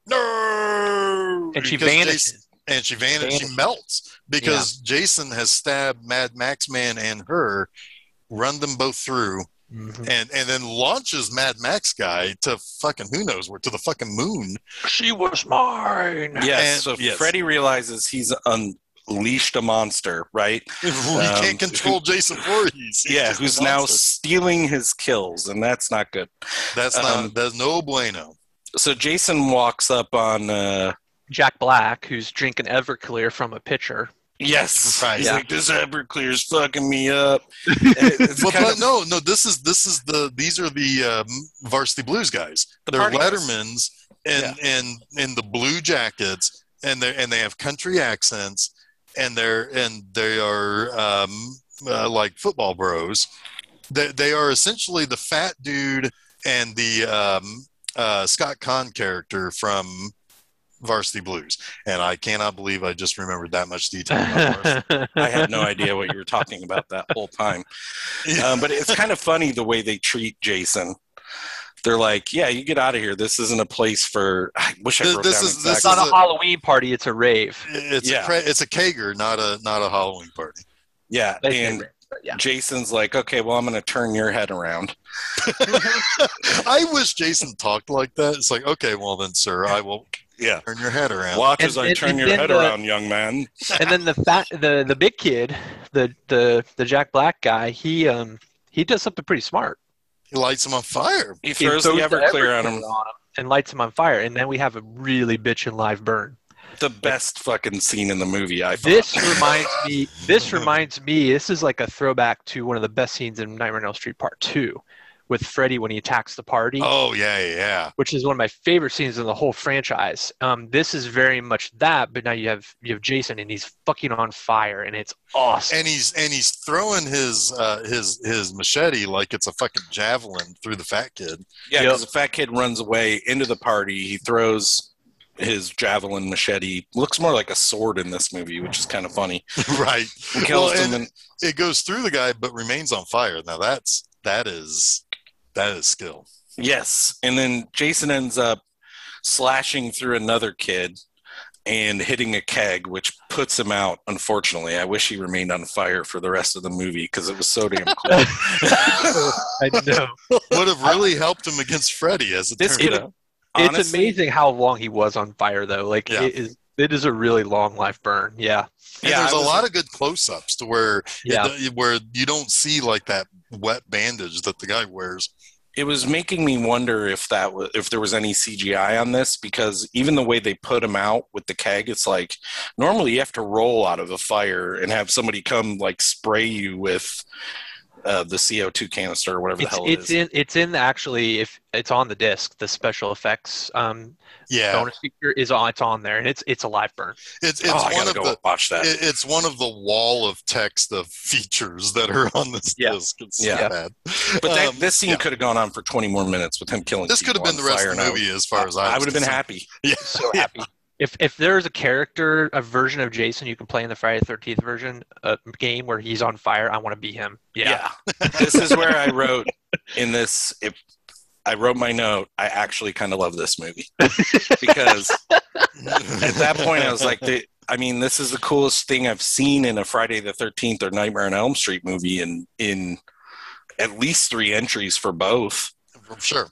No!" and she Because vanishes. Jason- and she vanishes. She melts because Jason has stabbed Mad Max Man and her, run them both through, Mhm. and and then launches Mad Max guy to fucking who knows where to the fucking moon. She was mine. Yes, and- so yes. Freddy realizes he's unleashed a monster, right? he Um, can't control Jason Voorhees. He's yeah, who's now stealing his kills, and that's not good. That's not. um, that's no bueno. So Jason walks up on. Uh, Jack Black, who's drinking Everclear from a pitcher. Yes, Right. he's Yeah. like this Everclear's fucking me up. Well, but of- no, no. This is this is the these are the um, varsity blues guys. The They're. Lettermans and and in the blue jackets, and they and they have country accents, and they're and they are um, uh, like football bros. They they are essentially the fat dude and the um, uh, Scott Caan character from Varsity Blues, and I cannot believe I just remembered that much detail. About I had no idea what you were talking about that whole time. Um, but it's kind of funny the way they treat Jason. They're like, "Yeah, you get out of here. This isn't a place for." I wish I This- wrote this down is- this it's exactly. not a a- Halloween party; it's a rave. It's Yeah. a cra- it's a kegger, not a not a Halloween party. yeah, They and rave, yeah. Jason's like, "Okay, well, I'm going to turn your head around." I wish Jason talked like that. It's like, okay, well then, sir, I will Yeah. turn your head around. Watch And- as I and- turn and your head the- around, young man. and then the fat, the the big kid, the the the Jack Black guy, he um he does something pretty smart. He lights him on fire. He He throws the Everclear on Everclear him. and lights him on fire, and then we have a really bitchin' live burn. The best fucking scene in the movie. I thought. This reminds me. This reminds me. This is like a throwback to one of the best scenes in Nightmare on Elm Street Part Two, with Freddy when he attacks the party. Oh yeah, yeah, yeah. which is one of my favorite scenes in the whole franchise. Um, this is very much that, but now you have you have Jason and he's fucking on fire and it's awesome. And he's and he's throwing his uh, his his machete like it's a fucking javelin through the fat kid. Yeah, Yep. because the fat kid runs away into the party. He throws his javelin machete. Looks more like a sword in this movie, which is kind of funny. right. Well, him, and and it goes through the guy but remains on fire. Now that's that is that is skill. yes, and then Jason ends up slashing through another kid and hitting a keg, which puts him out. Unfortunately, I wish he remained on fire for the rest of the movie because it was so damn cool. I know. Would have really helped him against Freddy as it This turned out. have. it's amazing how long he was on fire though. Like Yeah. it is. It is a really long live burn. Yeah. And Yeah, there's I a was- lot of good close-ups to where Yeah. it, where you don't see like that wet bandage that the guy wears. It was making me wonder if that was if there was any CGI on this because even the way they put him out with the keg, it's like normally you have to roll out of a fire and have somebody come like spray you with uh, the CO two canister or whatever the It's, hell it it's is. in it's in actually if it's on the disc the special effects um Yeah, bonus feature is on it's on there and it's it's a live burn. it's it's oh, I one gotta of go the watch that. it, it's one of the wall of text of features that are on this Yeah. disc. It's Yeah. so bad. but that, Um, this scene yeah. could have gone on for twenty more minutes with him killing. This could have been the on rest of the and I movie as far as I, I would have been concerned. happy. so happy. If if there's a character, a version of Jason you can play in the Friday the Thirteenth version, a game where he's on fire, I want to be him. Yeah, Yeah. this is where I wrote in this. If I wrote my note, I actually kind of love this movie because at that point I was like, the, I mean, this is the coolest thing I've seen in a Friday the Thirteenth or Nightmare on Elm Street movie, in in at least three entries for both. sure,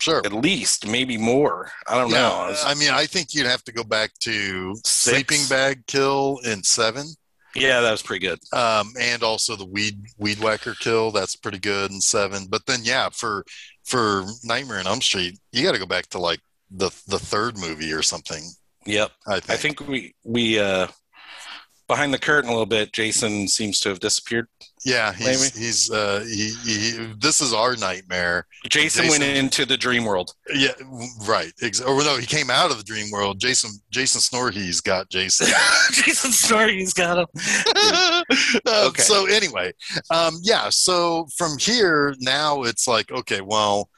sure. At least, maybe more. I don't know. I mean, I think you'd have to go back to Six. sleeping bag kill in seven, yeah, that was pretty good. um, and also the weed weed whacker kill. That's pretty good in seven. But then, yeah, for for Nightmare on Elm Street, you got to go back to like the the third movie or something. Yep. I think. I think we we uh behind the curtain a little bit. Jason seems to have disappeared. Yeah, he's he's uh, he, he. This is our nightmare. Jason, Jason- went into the dream world. Yeah, right. Ex- or no, he came out of the dream world. Jason Jason Snorhe's got Jason. Jason Story's got him. Um, Okay. So anyway, um, yeah. So from here now, it's like okay, well,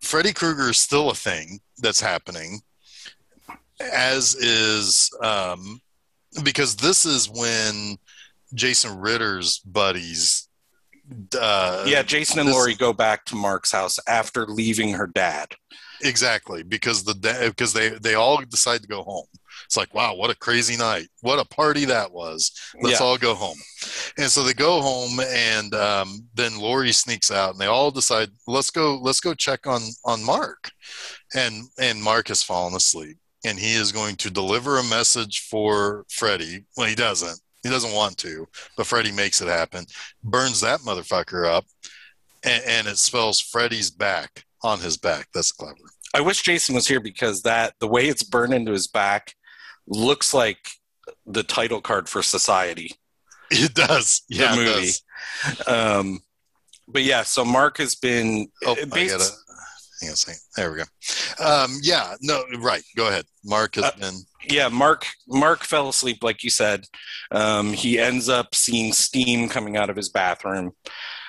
Freddy Krueger is still a thing that's happening, as is um, because this is when Jason Ritter's buddies. Uh, Yeah, Jason and this- Lori go back to Mark's house after leaving her dad. Exactly, because the because they they all decide to go home. It's like, wow, what a crazy night! What a party that was. Let's Yeah. all go home. And so they go home, and um, then Lori sneaks out, and they all decide, let's go, let's go check on on Mark. And and Mark has fallen asleep, and he is going to deliver a message for Freddy. Well, he doesn't. He doesn't want to, but Freddy makes it happen. Burns that motherfucker up, and, and it spells Freddy's back on his back. That's clever. I wish Jason was here because that the way it's burned into his back looks like the title card for Society, It does. the Yeah, it movie. does. Um, but yeah, so Mark has been Oh, uh, I based-. Hang on a second. There we go. Um, yeah. No. Right. Go ahead. Mark has Uh, been. yeah mark mark fell asleep like you said um, he ends up seeing steam coming out of his bathroom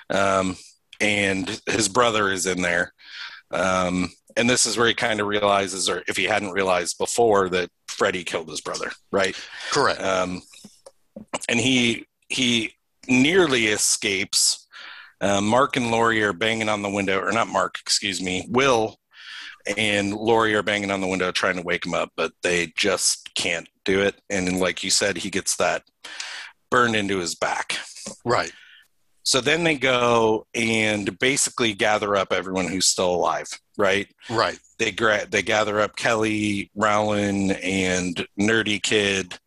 um, and his brother is in there Um, and this is where he kind of realizes, or if he hadn't realized before, that Freddy killed his brother, right? Correct. Um, and he he nearly escapes. Uh, Mark and Lori are banging on the window, or not Mark, excuse me. Will and Lori are banging on the window trying to wake him up, but they just can't do it. And like you said, he gets that burned into his back. right. So then they go and basically gather up everyone who's still alive, right? Right. They gra- they gather up Kelly, Rowland, and Nerdy Kid.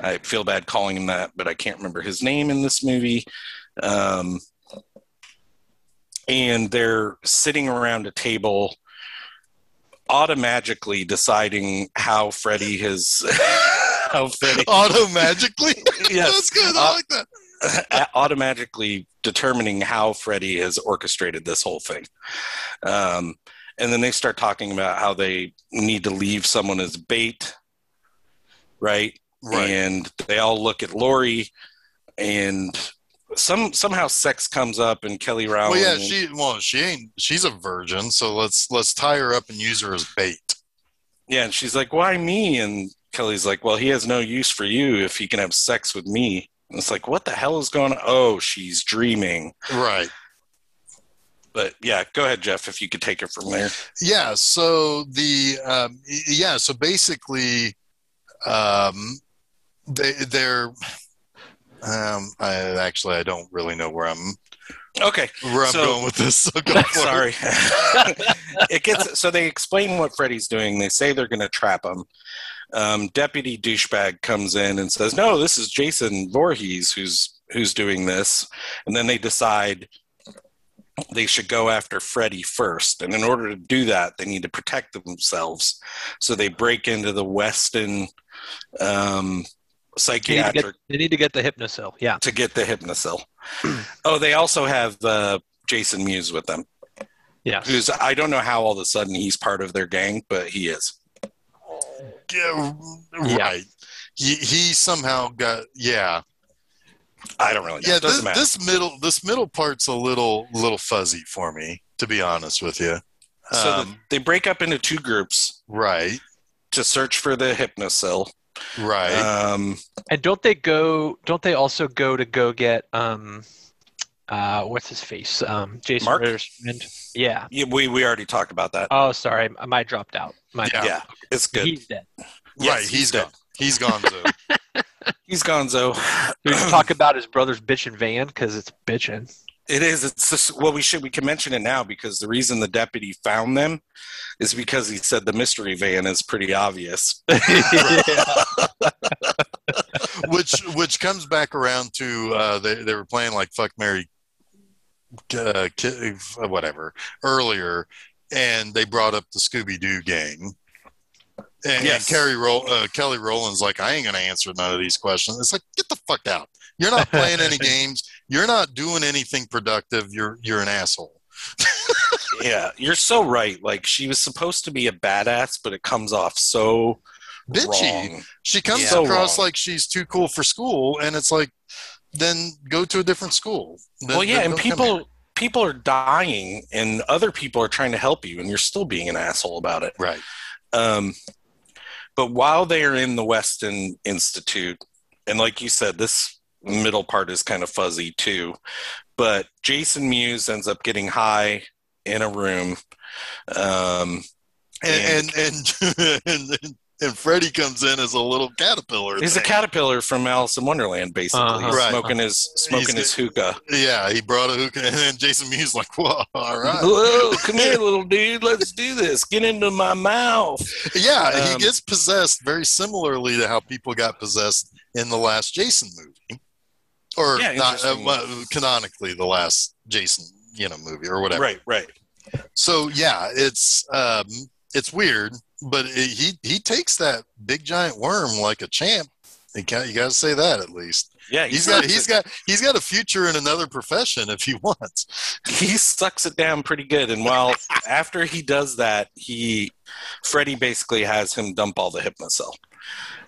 I feel bad calling him that, but I can't remember his name in this movie. Um, and they're sitting around a table, automagically deciding how Freddy has how Freddy Auto magically. Yes. That's good. I Uh, like that. automatically determining how Freddy has orchestrated this whole thing. Um, and then they start talking about how they need to leave someone as bait, right? Right. And they all look at Lori, and some somehow sex comes up, and Kelly Rowland. well, yeah. She. Well, she ain't. She's a virgin. So let's let's tie her up and use her as bait. yeah, and she's like, "Why me?" And Kelly's like, "Well, he has no use for you if he can have sex with me." And it's like, what the hell is going on? Oh, she's dreaming. Right. But yeah, go ahead, Jeff, if you could take it from there. Yeah. So the um, yeah. So basically, um, they they're. Um, I actually I don't really know where I'm Okay, where I'm going with this. So go sorry. it gets so they explain what Freddy's doing. They say they're going to trap him. Um, Deputy douchebag comes in and says, "No, this is Jason Voorhees who's who's doing this." And then they decide they should go after Freddy first. And in order to do that, they need to protect themselves. So they break into the Westin um, They need, to psychiatric get, they need to get the hypnocil. Yeah. to get the hypnocil. oh, they also have uh, Jason Mewes with them, Yeah. who's I don't know how all of a sudden he's part of their gang, but he is. Yeah, Yeah. right. He he somehow got yeah I don't really know. yeah. It doesn't This, matter. this middle this middle part's a little little fuzzy for me to be honest with you. so the, Um, they break up into two groups right, to search for the hypnocil. Right. Um, And don't they go? Don't they also go to go get um, uh, what's his face? Um, Jason Mark? Ritter's friend. Yeah. yeah, we we already talked about that. Oh, sorry, I might dropped out. My Yeah. yeah, it's good. He's dead. Yes, right. he's gone. He's gone too. He's Gonzo. We talk about his brother's bitchin' van because it's bitchin'. It is. It's just, well, we should we can mention it now because the reason the deputy found them is because he said the mystery van is pretty obvious. which which comes back around to uh, they they were playing like fuck Mary, uh, whatever earlier, and they brought up the Scooby Doo gang. And, Yes. and Roll, uh, Kelly Rowland's like, I ain't gonna answer none of these questions. It's like, get the fuck out. You're not playing any games. You're not doing anything productive. You're you're an asshole. yeah, you're so right. Like she was supposed to be a badass, but it comes off so Bitchy. wrong. She comes Yeah. Across wrong. like she's too cool for school, and it's like, then go to a different school. Then- well, yeah, and don't come here. people people are dying, and other people are trying to help you, and you're still being an asshole about it. right? Um, but while they are in the Westin Institute, and like you said, this middle part is kind of fuzzy too. But Jason Mewes ends up getting high in a room. Um, and and and, and, and Freddy comes in as a little caterpillar. he's a caterpillar from Alice in Wonderland, basically, Uh-huh. Right. smoking his smoking He's- his hookah. Yeah, he brought a hookah, and then Jason Mewes like, "Whoa, all right." Whoa, come here, little dude. Let's do this. Get into my mouth. Yeah, he Um, gets possessed very similarly to how people got possessed in the last Jason movie, or Yeah, not uh, well, canonically the last Jason, you know, movie or whatever. Right, right. So yeah, it's um, it's weird, but it, he he takes that big giant worm like a champ. You got you got to say that at least. Yeah, he He's got he's it- got he's got a future in another profession if he wants. he sucks it down pretty good. And while after he does that, he Freddy basically has him dump all the hypnocil.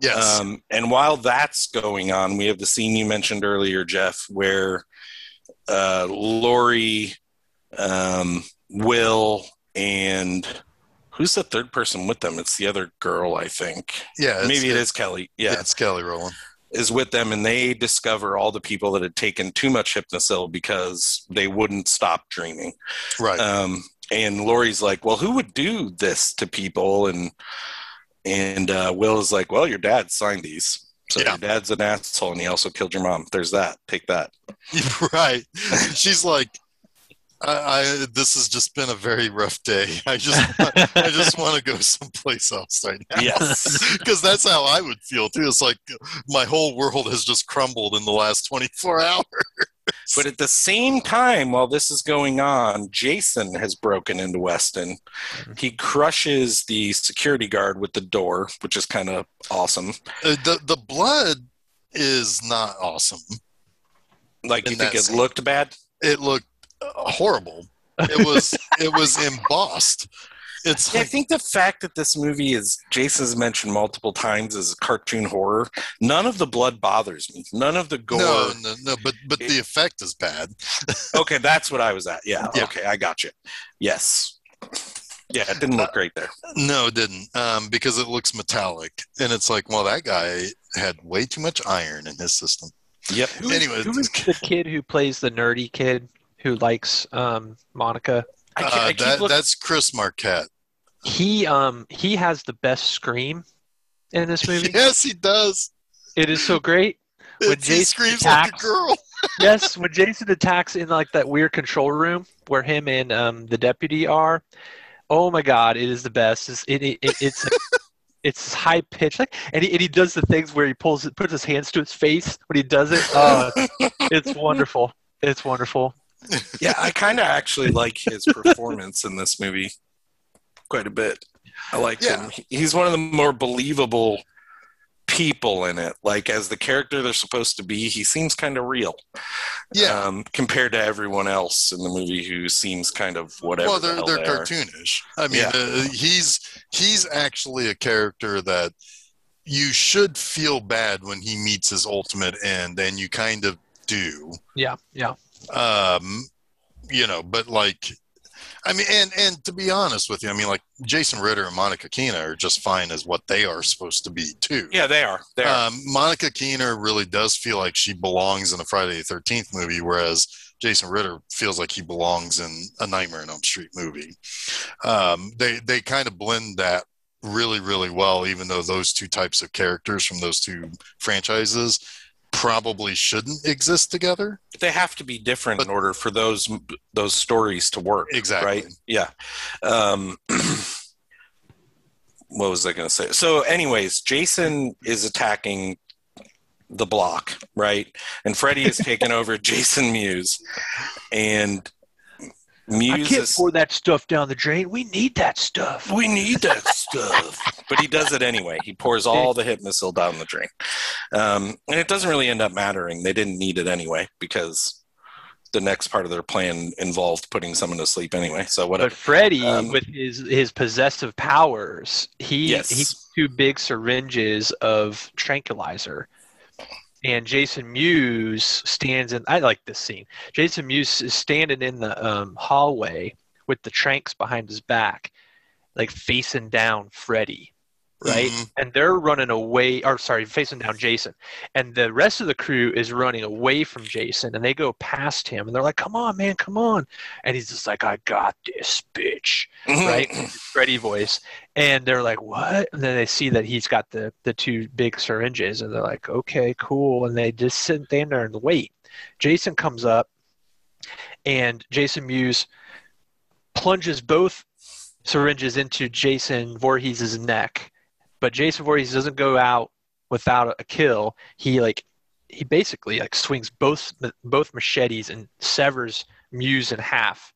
Yes. Um, and while that's going on, we have the scene you mentioned earlier, Jeff, where uh, Lori, um, Will, and who's the third person with them? It's the other girl, I think. Yeah, Maybe it is Kelly. Yeah, It's Kelly Rowland. is with them, and they discover all the people that had taken too much Hypnocil because they wouldn't stop dreaming. Right. Um, and Lori's like, "Well, who would do this to people?" And and uh, Will is like, "Well, your dad signed these." So Yeah. your dad's an asshole, and he also killed your mom. There's that. Take that. right. She's like, I, I this has just been a very rough day. I just I just want to go someplace else right now. Yes. Because that's how I would feel too. It's like my whole world has just crumbled in the last 24 hours. But at the same time, while this is going on, Jason has broken into Westin. He crushes the security guard with the door, which is kind of awesome. Uh, the the blood is not awesome. Like, you think it scene. looked bad? It looked horrible. It was it was embossed. It's Yeah, I think the fact that this movie is Jason's mentioned multiple times as a cartoon horror, none of the blood bothers me. None of the gore. no, no, no, but but the effect is bad. Okay, that's what I was at. Yeah. Yeah. Okay, I got you. Yes. Yeah, it didn't look great there. No, it didn't. Um, because it looks metallic, and it's like, well, that guy had way too much iron in his system. Yep. Who is, Anyway, who is the kid who plays the nerdy kid who likes um, Monica? I, Uh, I that, looking- that's Chris Marquette. He um he has the best scream in this movie. Yes, he does. It is so great. When It's- he Jason screams like a attacks- girl. yes, when Jason attacks in like that weird control room where him and um, the deputy are, oh my god, it is the best. It's it, it, it's it's high pitched, like, and he and he does the things where he pulls it, puts his hands to his face when he does it. Oh, it's wonderful. It's wonderful. Yeah, I kind of actually like his performance in this movie quite a bit. I like Yeah. him. He's one of the more believable people in it. Like as the character they're supposed to be, he seems kind of real. Yeah. Um, compared to everyone else in the movie who seems kind of whatever. well, they're hell they're they are. cartoonish. I mean, Yeah. uh, he's he's actually a character that you should feel bad when he meets his ultimate end, and you kind of do. Yeah, yeah. Um you know but like i mean and and to be honest with you i mean like jason ritter and monica keena are just fine as what they are supposed to be too Yeah, they are. They are. um monica keena really does feel like she belongs in a friday the 13th movie whereas jason ritter feels like he belongs in a nightmare on elm street movie um they they kind of blend that really really well even though those two types of characters from those two franchises probably shouldn't exist together they have to be different But- in order for those those stories to work. Exactly. Right. Yeah. Um, what was I going to say? So, anyways, Jason is attacking the block, right? And Freddy has taken over Jason Mewes, and I can't is. pour that stuff down the drain. We need that stuff. We need that stuff. But he does it anyway. He pours all the hypnocil down the drain. Um, and it doesn't really end up mattering. They didn't need it anyway because the next part of their plan involved putting someone to sleep anyway. So But whatever. Freddy, Um, with his his possessive powers, he Yes. he two big syringes of tranquilizer, and Jason Mewes stands in. I like this scene. Jason Mewes is standing in the um, hallway with the tranks behind his back, like facing down Freddy, right? Mhm. And they're running away, or sorry, facing down Jason, and the rest of the crew is running away from Jason, and they go past him, and they're like, "Come on, man, come on!" And he's just like, "I got this, bitch." right? Freddy voice. And they're like, what? And then they see that he's got the, the two big syringes and they're like, okay, cool. And they just sit there and wait. Jason comes up and Jason Mewes plunges both syringes into Jason Voorhees' neck. But Jason Voorhees doesn't go out without a kill. He like he basically like swings both both machetes and severs Mewes in half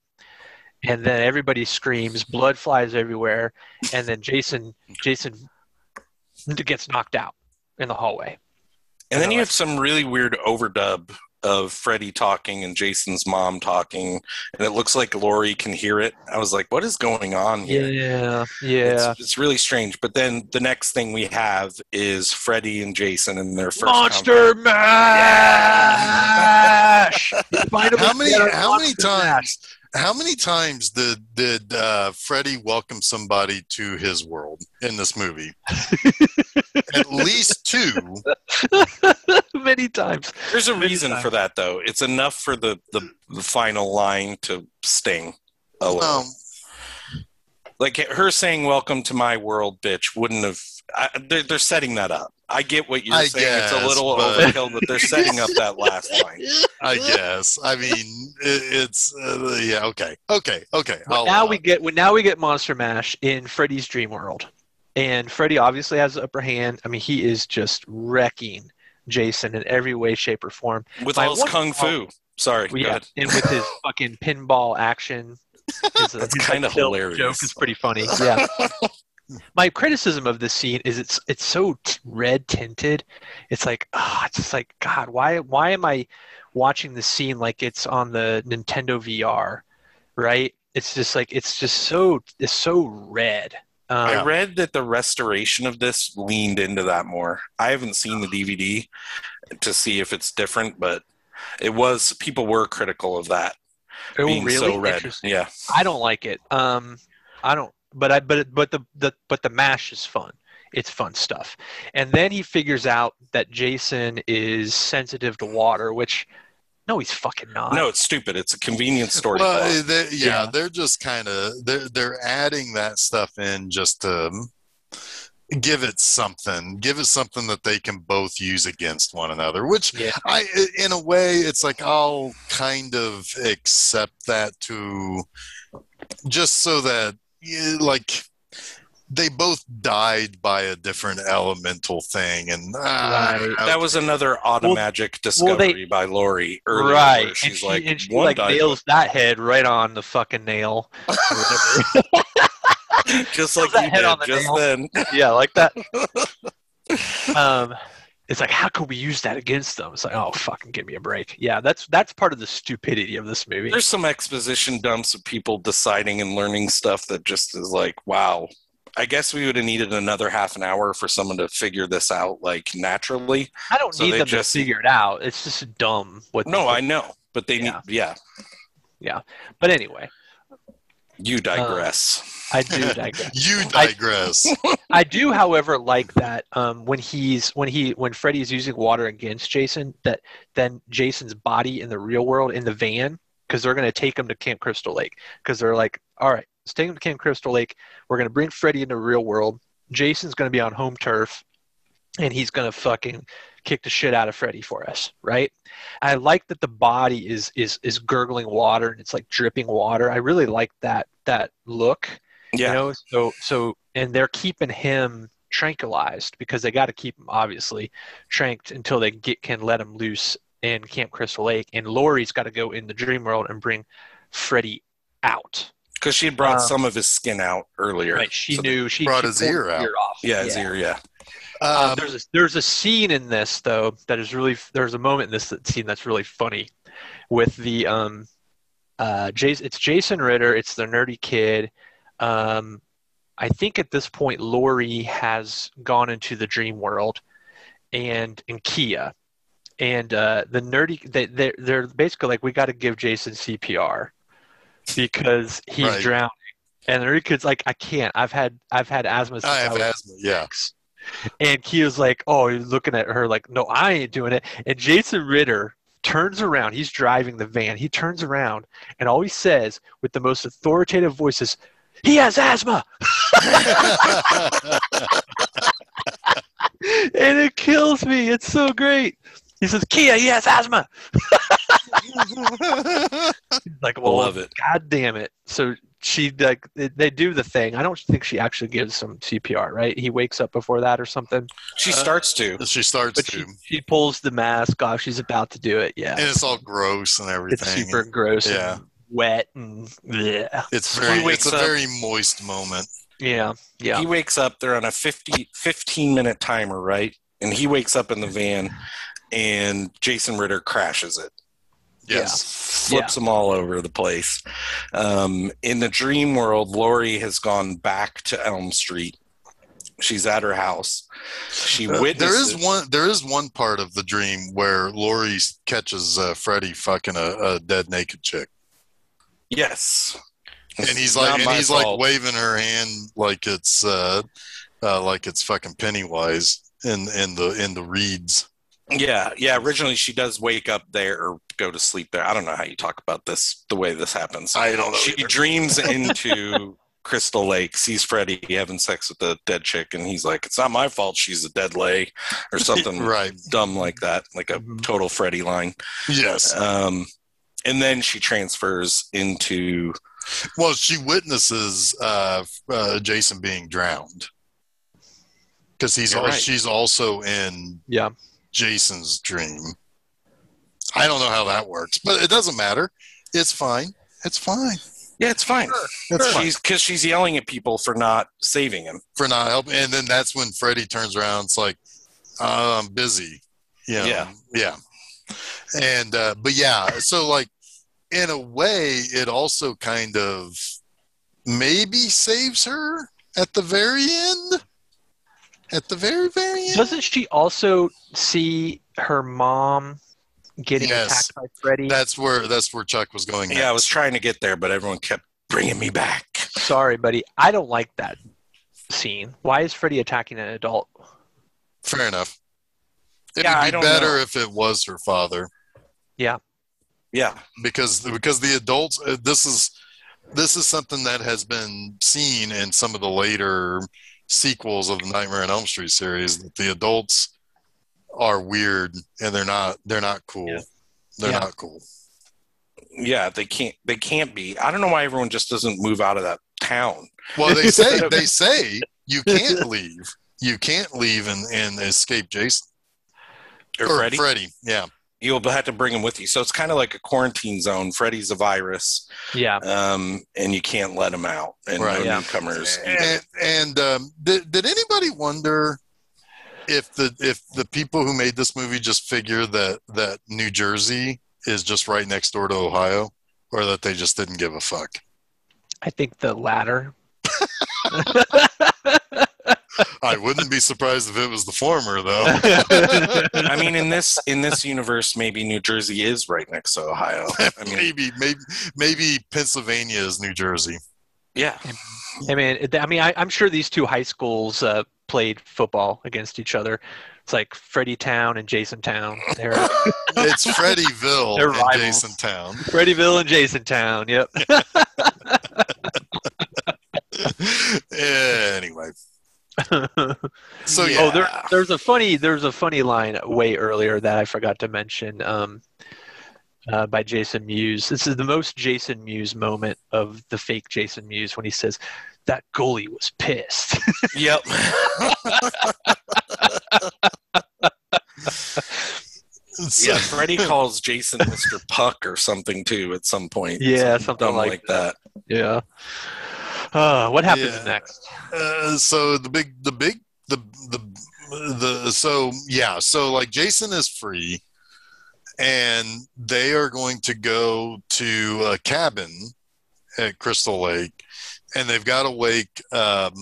and then everybody screams blood flies everywhere and then jason jason gets knocked out in the hallway And then you have some really weird overdub of Freddy talking and Jason's mom talking, and it looks like Lori can hear it. I was like, what is going on here? yeah yeah It's, it's really strange. But then the next thing we have is Freddy and Jason in their first monster mash Find 'em how many how many Monster Mash. times how many times did did uh, Freddy welcome somebody to his world in this movie? At least two. Many times. There's a Many reason times. for that, though. It's enough for the, the, the final line to sting a little. Um, like her saying "Welcome to my world, bitch" wouldn't have. I, they're, they're setting that up. I get what you're I saying. it's a little but- overkill, but they're setting up that last line. I guess. I mean, it, it's uh, yeah. Okay. Okay. Okay. Well, now allow we get well, now we get Monster Mash in Freddy's Dream World, and Freddy obviously has the upper hand. I mean, he is just wrecking Jason in every way, shape, or form. With My all his kung fu. Sorry, go Yeah, ahead. and with his fucking pinball action, his, That's his, kinda hilarious. Joke is pretty funny. Yeah. My criticism of this scene is it's it's so t- red tinted. It's like ah, it's just like God, why why am I watching this scene like it's on the Nintendo VR, right? It's just like it's just so it's so red. Um, I read that the restoration of this leaned into that more. I haven't seen the DVD to see if it's different, but it was people were critical of that oh, being really? so red. Yeah, I don't like it. Um, I don't. But I. But but the the but the mash is fun. It's fun stuff. And then he figures out that Jason is sensitive to water, which no, he's fucking not. no, it's stupid. It's a convenience store. Well, they, yeah, Yeah. they're just kind of they're they're adding that stuff in just to give it something, give it something that they can both use against one another. Which Yeah. I, in a way, it's like I'll kind of accept that to just so that like they both died by a different elemental thing, and ah, Right. that was another automagic well, they- discovery by Lori earlier. right. where she's and she, like, and she one like died, nails that head right on the fucking nail. just like that you head did on the just nail. then. yeah, like that. um, it's like, how can we use that against them? It's like, oh, fucking give me a break. Yeah, that's that's part of the stupidity of this movie. There's some exposition dumps of people deciding and learning stuff that just is like, wow. I guess we would have needed another half an hour for someone to figure this out like naturally. I don't so need they them just- to figure it out. It's just dumb. What? No, I know, but they Yeah. need. Yeah, yeah. But anyway, you digress. I do digress. you I- digress. I do, however, like that um, when he's when he when Freddy's using water against Jason, that then Jason's body in the real world in the van because they're going to take him to Camp Crystal Lake because they're like, all right, him to Camp Crystal Lake. We're going to bring Freddy into the real world. Jason's going to be on home turf, and he's going to fucking kick the shit out of Freddy for us, right? I like that the body is is is gurgling water and it's like dripping water. I really like that that look. yeah, You know, so so and they're keeping him tranquilized because they got to keep him obviously tranked until they get can let him loose in Camp Crystal Lake. And Lori's got to go in the dream world and bring Freddy out. Because she had brought uh, some of his skin out earlier. Right? She So knew she brought she his ear out. off. yeah, his ear. Yeah, Um, Um, there's a, there's a scene in this though that is really there's a moment in this scene that's really funny with the um uh Jason it's Jason Ritter it's the nerdy kid um I think at this point Lori has gone into the dream world and and Kia and uh the nerdy they they're, they're basically like we got to give Jason CPR because he's Right. drowning and the like I can't I've had I've had asthma since I have was asthma. Yeah. And Kia's like, oh, he's looking at her like, no, I ain't doing it. And Jason Ritter turns around. He's driving the van. He turns around, and all he says with the most authoritative voice is, he has asthma. and it kills me. It's so great. He says, Kia, he has asthma. He's like, well, love it. God damn it. So she like they, they do the thing. I don't think she actually gives some CPR, right? He wakes up before that or something. She Uh, starts to. she starts But to, she, she pulls the mask off. She's about to do it. Yeah. and it's all gross and everything. It's super gross Yeah. and wet and yeah. It's very. It's a up- very moist moment. Yeah. Yeah. He wakes up. They're on a 50, 15 minute timer, right? And he wakes up in the van, and Jason Ritter crashes it. Yes. flips them all over the place. Um, in the dream world, Lori has gone back to Elm Street. She's at her house. She Uh, witnesses. there is one. There is one part of the dream where Lori catches uh, Freddy fucking a, a dead naked chick. Yes. and he's like and he's like waving her hand like it's uh, uh like it's fucking Pennywise in in the in the reeds. Yeah, yeah. Originally, she does wake up there or go to sleep there. I don't know how you talk about this, the way this happens. I don't know. She either. dreams into Crystal Lake, sees Freddy having sex with the dead chick, and he's like, "It's not my fault. She's a dead lay," or something right. dumb like that, like a Mhm. total Freddy line. Yes. Um, and then she transfers into Well, she witnesses uh, uh, Jason being drowned because he's You're al- right. she's also in Yeah. Jason's dream. I don't know how that works, but it doesn't matter. It's fine. It's fine. yeah, it's fine. It's fine She's because she's yelling at people for not saving him. for not helping. And then that's when Freddy turns around. It's like, uh, I'm busy. You know, Yeah. Yeah. And, uh, but yeah, so like, in a way, it also kind of maybe saves her at the very end. At the very, very end. Doesn't she also see her mom getting Yes. attacked by Freddy? That's where that's where Chuck was going. Yeah, I was trying to get there, but everyone kept bringing me back. Sorry, buddy. I don't like that scene. Why is Freddy attacking an adult? Fair enough. It'd Yeah, I be don't better know. if it was her father. Yeah. Yeah, because because the adults uh, this is this is something that has been seen in some of the later sequels of the Nightmare on Elm Street series that the adults are weird and they're not they're not cool. Yeah. They're Yeah. not cool. yeah. They can't. They can't be. I don't know why everyone just doesn't move out of that town. Well, they say they say you can't leave. You can't leave and, and escape Jason Or, or Freddy. Freddy. Yeah, You'll have to bring him with you. So it's kind of like a quarantine zone. Freddy's a virus, Yeah. um, and you can't let him out, and Right. no Yeah. newcomers. and, and um, did, did anybody wonder if the if the people who made this movie just figure that that New Jersey is just right next door to Ohio, or that they just didn't give a fuck? I think the latter. I wouldn't be surprised if it was the former, though. I mean, in this in this universe, maybe New Jersey is right next to Ohio. I mean, maybe maybe maybe Pennsylvania is New Jersey. yeah, I mean, I mean, I, I'm sure these two high schools uh, played football against each other. It's like Freddy Town and Jason Town. They're It's Freddyville They're and. Jason Town. Freddyville and Jason Town. Yep. anyway, so yeah. Oh, there, there's a funny there's a funny line way earlier that I forgot to mention um, uh, by Jason Mewes. This is the most Jason Mewes moment of the fake Jason Mewes when he says that goalie was pissed. yep. Yeah, Freddy calls Jason Mr. Puck or something too at some point. Yeah, something dumb like that. yeah. Uh, what happens Yeah. next? Uh, so the big, the big, the the the so yeah, so like Jason is free, and they are going to go to a cabin at Crystal Lake, and they've got to wake um,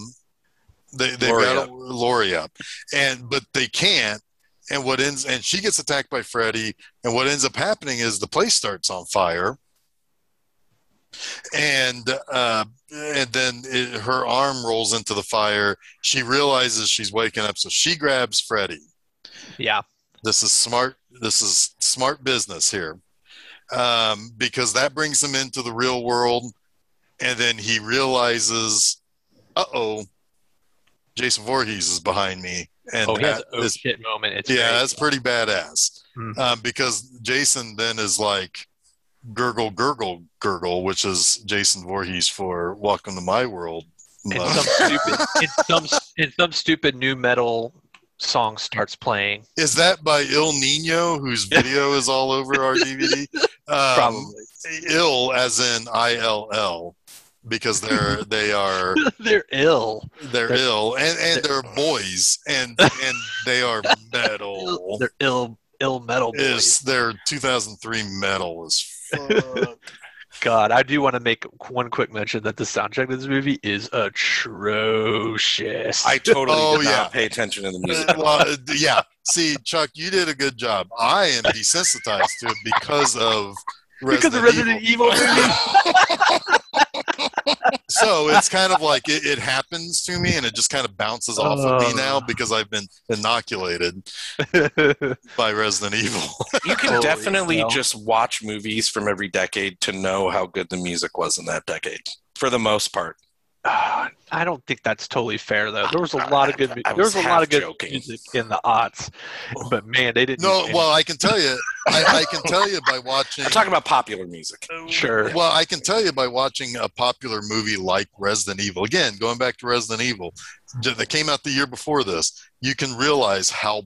they they've Lori got up. to Lori up, and but they can't. And what ends and she gets attacked by Freddy, and what ends up happening is the place starts on fire and uh, and then it, her arm rolls into the fire. She realizes she's waking up, so she grabs Freddy. Yeah. This is smart. This is smart business here, um, because that brings them into the real world, and then he realizes, "Uh oh, Jason Voorhees is behind me," and Oh, he has that oh is- shit moment. It's yeah, that's pretty badass. Hmm. Um, because Jason then is like gurgle, gurgle, gurgle, which is Jason Voorhees for "Welcome to My World." and Uh, some stupid and some and some stupid new metal song starts playing. is that by Ill Niño, whose video is all over our DVD? Um, Probably. ill, as in I L L, because they're they are They're ill. they're They're- ill and and they're boys and and they are metal. They're ill ill metal boys. Is their 2003 metal is fuck. God, I do want to make one quick mention that the soundtrack of this movie is atrocious. I totally Oh, did yeah. not pay attention to the music. Uh, well, uh, yeah. See, Chuck, you did a good job. I am desensitized to it because of because of Resident Evil. so it's kind of like it, it, happens to me and it just kind of bounces off of me now Oh. because I've been inoculated by Resident Evil. You can Holy definitely hell. just watch movies from every decade to know how good the music was in that decade, for the most part. Ah, I don't think that's totally fair though. There was a lot of good. mu- I There was was a lot of good joking. music in the aughts, but man, they didn't. no, well, I can tell you, I, I can tell you by watching. I'm talking about popular music. Sure. Well, I can tell you by watching a popular movie like Resident Evil. Again, going back to Resident Evil, that came out the year before this. You can realize how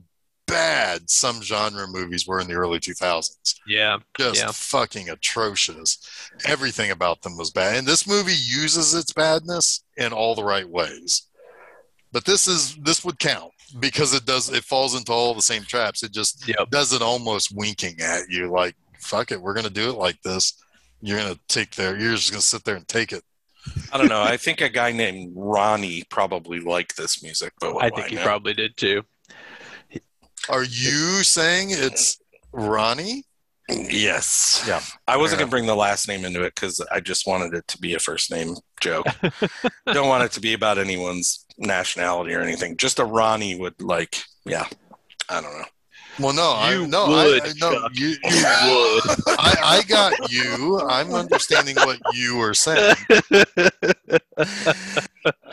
bad some genre movies were in the early 2000s. yeah, just Yeah. fucking atrocious. Everything about them was bad. And this movie uses its badness in all the right ways. But this is this would count because it does it falls into all the same traps. It just Yep. does it almost winking at you like, fuck it, we're gonna do it like this. You're gonna take there you're just gonna sit there and take it. I don't know. I think a guy named Ronnie probably liked this music, but I do think he probably did too. Are you saying it's Ronnie? Yes. Yeah. I wasn't Yeah. going to bring the last name into it because I just wanted it to be a first name joke. Don't want it to be about anyone's nationality or anything. Just a Ronnie would like, yeah. I don't know. Well no, I You no would, I, I no Chuck. you, You would. I, I got you. I'm understanding what you were saying.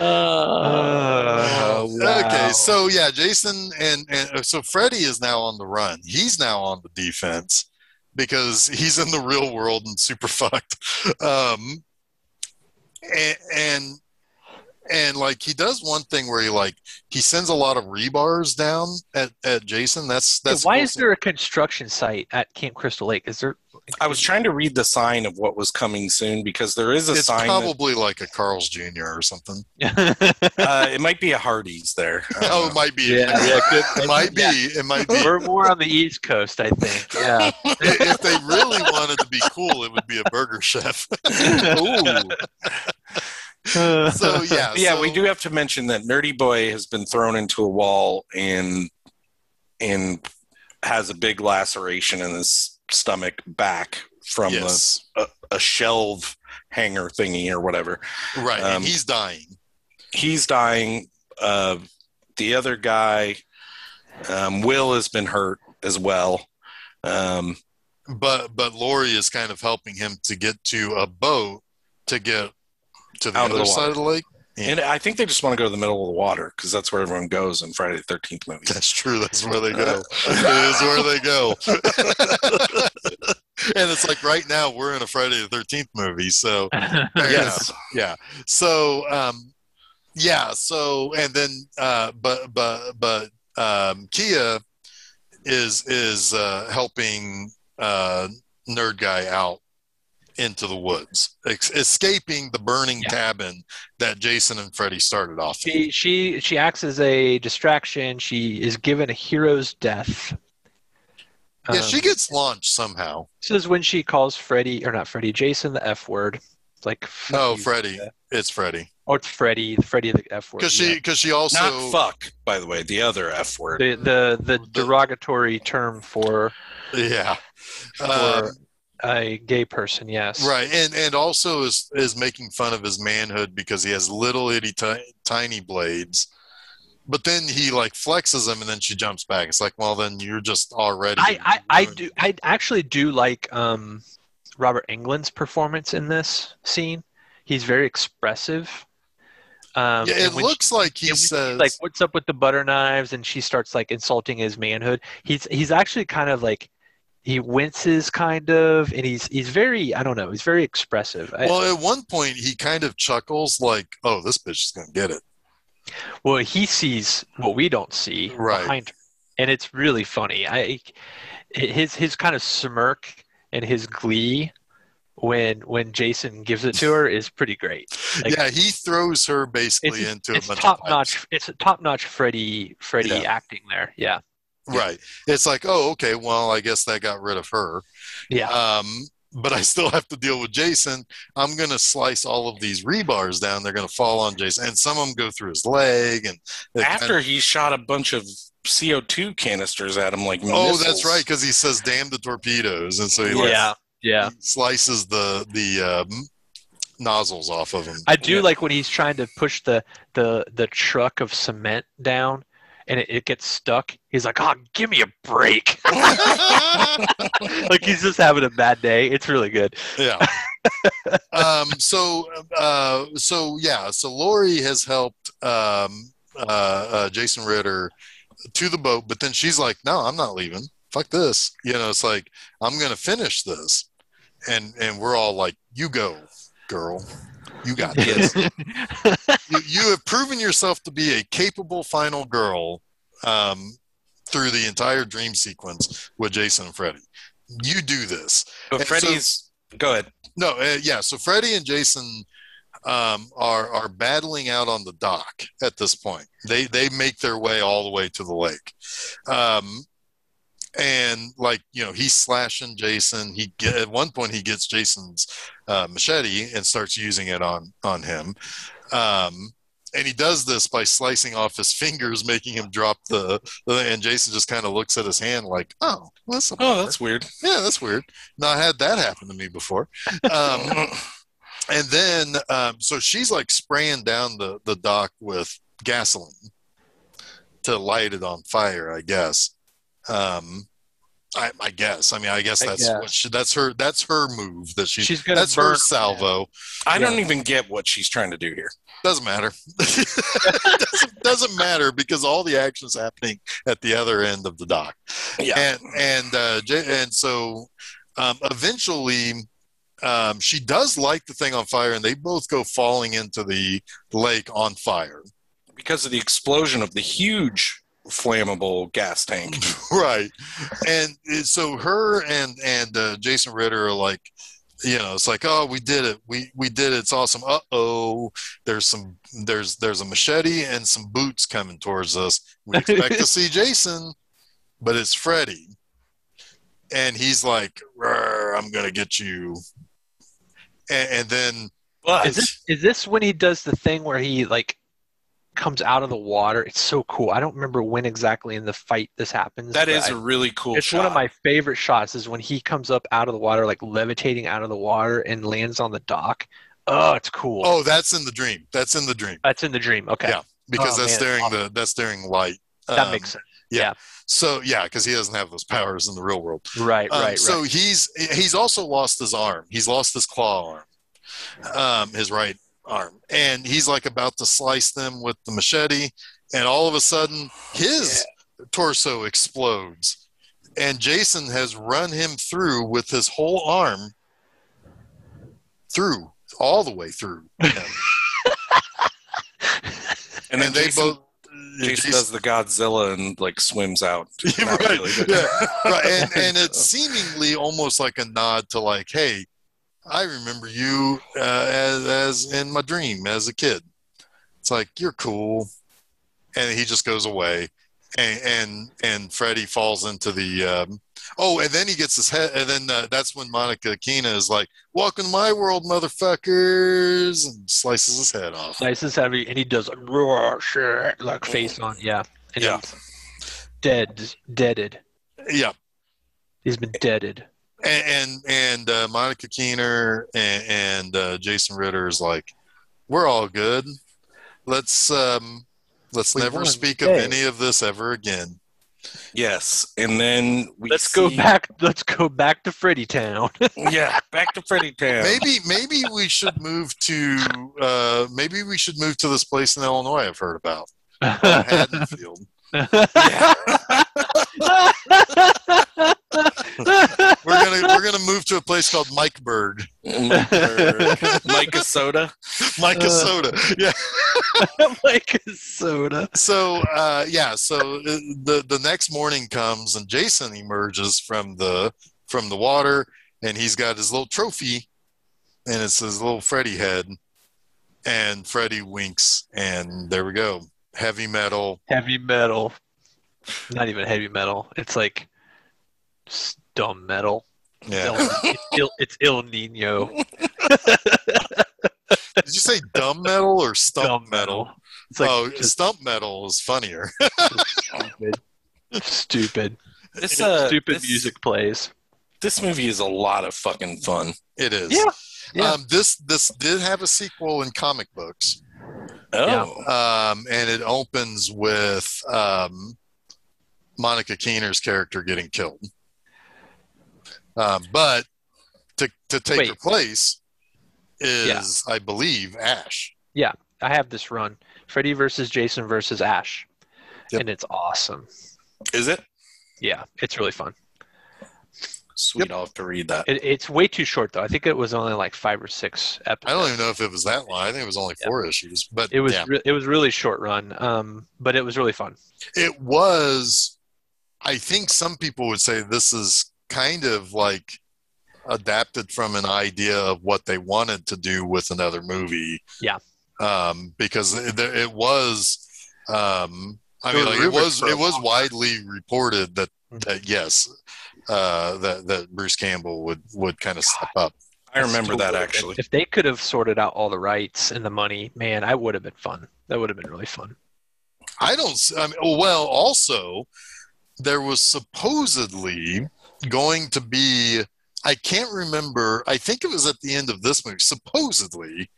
Oh, wow. Okay, so yeah, Jason and, and uh, so Freddy is now on the run. He's now on the defense because he's in the real world and super fucked. Um, and, and and like he does one thing where he like he sends a lot of rebars down at, at Jason. That's Hey, that's why cool. is there a construction site at Camp Crystal Lake? Is there? I was trying to read the sign of what was coming soon because there is a It's sign. that- probably like a Carl's Jr. or something. uh, it might be a Hardee's there. Oh, know. it might be. yeah, yeah, good. It might be. Yeah. It might be. We're more on the East Coast, I think. Yeah. if they really wanted to be cool, it would be a burger chef. Ooh. So yeah, yeah, so- we do have to mention that Nerdy Boy has been thrown into a wall and and has a big laceration in his stomach back from Yes, a, a shelve hanger thingy or whatever. right. um, and he's dying. He's dying. Uh, the other guy, um, Will, has been hurt as well. Um, But but Lori is kind of helping him to get to a boat to get to the Out of other the side of the lake. Yeah. and I think they just want to go to the middle of the water because that's where everyone goes in Friday the Thirteenth movies. That's true. That's where they go. it is where they go. and it's like right now we're in a Friday the Thirteenth movie, so Yes. yeah. So um, yeah. So and then uh, but but but um, Kia is is uh, helping uh, nerd guy out into the woods, ex- escaping the burning Yeah. cabin that Jason and Freddy started off. in. she she she acts as a distraction. She is given a hero's death. Yeah, Um, she gets launched somehow. This is when she calls Freddy or not Freddy, Jason the F word. It's like fuck No, you. Freddy. It's Freddy. Oh, it's Freddy, Freddy the F word. Because she because she also Not fuck, by the way, the other F word. the the the derogatory term for yeah. for Um, a gay person. Yes. Right, and and also is is making fun of his manhood because he has little itty ti- tiny blades, but then he like flexes them and then she jumps back. It's like, well, then you're just already. I, I, I do I actually do like um, Robert Englund's performance in this scene. He's very expressive. Um, Yeah, it looks like he says like, "What's up with the butter knives?" and she starts like insulting his manhood. He's he's actually kind of like he winces, kind of, and he's he's very I don't know. He's very expressive. I- Well, at one point he kind of chuckles like, "Oh, this bitch is gonna get it." Well, he sees what we don't see Right. behind her, and it's really funny. I his his kind of smirk and his glee when when Jason gives it to her is pretty great. Like- yeah, he throws her basically It's, into a it's bunch top notch. It's a top notch Freddy Freddy Yeah. acting there. Yeah, Right. It's like, oh, okay, well, I guess that got rid of her. yeah. Um, but I still have to deal with Jason. I'm going to slice all of these rebars down. They're going to fall on Jason, and some of them go through his leg. And they kind After of- he shot a bunch of CO2 canisters at him like oh, that's right, because he says "damn the torpedoes," and so he Yeah. like yeah, Yeah. he slices the the um, nozzles off of him. I do Yeah. like when he's trying to push the the the truck of cement down and it, it gets stuck. He's like, "Oh, give me a break!" like he's just having a bad day. It's really good. yeah. um. So. Uh. So yeah. So Lori has helped. Um. Uh, uh. Jason Ritter to the boat, but then she's like, "No, I'm not leaving. Fuck this." You know, it's like I'm gonna finish this, and and we're all like, "You go, girl. You got this." you, you have proven yourself to be a capable final girl um, through the entire dream sequence with Jason and Freddy. You do this. But And so- go ahead. No, uh, yeah. So Freddy and Jason um, are are battling out on the dock at this point. They they make their way all the way to the lake, um, and like you know, he's slashing Jason. He get, at one point he gets Jason's uh, machete and starts using it on on him. Um, and he does this by slicing off his fingers, making him drop the. the and Jason just kind of looks at his hand like, "Oh, well, that's Oh, that's weird. yeah, that's weird. Not had that happen to me before." Um, and then um, so she's like spraying down the the dock with gasoline to light it on fire i guess um I, I guess. I mean, I guess I that's guess. what she, that's her that's her move that she She's gonna that's burn her salvo. I don't even get what she's trying to do here. Doesn't matter. doesn't, doesn't matter because all the action's happening at the other end of the dock. Yeah. and and uh, and so um, eventually um, she does light the thing on fire, and they both go falling into the lake on fire. because of the explosion of the huge flammable gas tank. right, and so her and and uh, Jason Ritter are like. You know, it's like, oh, we did it. We we did it. It's awesome. Uh oh, there's some there's there's a machete and some boots coming towards us. We expect to see Jason, but it's Freddy. And he's like, I'm going to get you. And, and then, But Is this is this when he does the thing where he like comes out of the water? It's so cool. I don't remember when exactly in the fight this happens. that is I- a really cool it's shot. one of my favorite shots is when he comes up out of the water, like levitating out of the water and lands on the dock. Oh, it's cool. oh, that's in the dream. That's in the dream That's in the dream. Okay. Yeah. because Oh, that's man, during awesome. the that's during light. That Um, makes sense. Yeah. So yeah, because he doesn't have those powers in the real world. Right, Um, right, so right. he's he's also lost his arm. He's lost his claw arm, um, his right arm, and he's like about to slice them with the machete, and all of a sudden his torso explodes, and Jason has run him through with his whole arm through all the way through. him. and then they Jason, both. Jason does the Godzilla and like swims out. Right, really, yeah, right. And, and it's seemingly almost like a nod to like, hey, I remember you uh, as, as in my dream as a kid. It's like you're cool, and he just goes away, and and and Freddy falls into the. Um, oh, and then he gets his head, and then uh, that's when Monica Keena is like, "Welcome to my world, motherfuckers," and slices his head off. Nice is heavy, and he does a roar shit like face on. Yeah. And Yeah. Dead. Deaded. Yeah, He's been deaded. And and, and uh, Monica Keena and, and uh, Jason Ritter is like, we're all good. Let's um, let's We never speak of any of this ever again. Yes, and then we Let's go back. Let's go back to Freddy Town. yeah, back to Freddy Town. Maybe maybe we should move to uh, maybe we should move to this place in Illinois I've heard about uh, Haddonfield. We're gonna we're gonna move to a place called Mikeburg, Micah Soda. Micah Uh. Soda. Yeah. like soda. so uh, yeah so uh, the the next morning comes and jason emerges from the from the water and he's got his little trophy and it's his little freddy head and freddy winks and there we go heavy metal Heavy metal. Not even heavy metal. It's like s- dumb metal. yeah it's, Il, it's Ill Niño. did you say dumb metal or stump Dumb metal, metal. It's like oh just stump metal is funnier stupid. Stupid. This uh, stupid this- music plays. this movie is a lot of fucking fun. It is. Yeah. Yeah. Um, this this did have a sequel in comic books, Oh, um, and it opens with um, Monica Keena's character getting killed. Um, but to to take Wait. her place is, I believe, Ash. Yeah, I have this run: Freddy versus Jason versus Ash, Yep. and it's awesome. is it? Yeah, it's really fun. Sweet, I'll have to read that. It, it's way too short though. I think it was only like five or six episodes. I don't even know if it was that long. I think it was only four issues, but It was yeah. re- it was really short run, um, but it was really fun. it was i think some people would say this is kind of like adapted from an idea of what they wanted to do with another movie Yeah. um because it, it was um i mean like it was it was widely reported that Mhm. that yes uh that that bruce campbell would would kind of step up I remember that actually. If they could have sorted out all the rights and the money, man, I would have been fun. That would have been really fun. I don't. s- I mean, oh, well, also, there was supposedly going to be. I can't remember. I think it was at the end of this movie. Supposedly,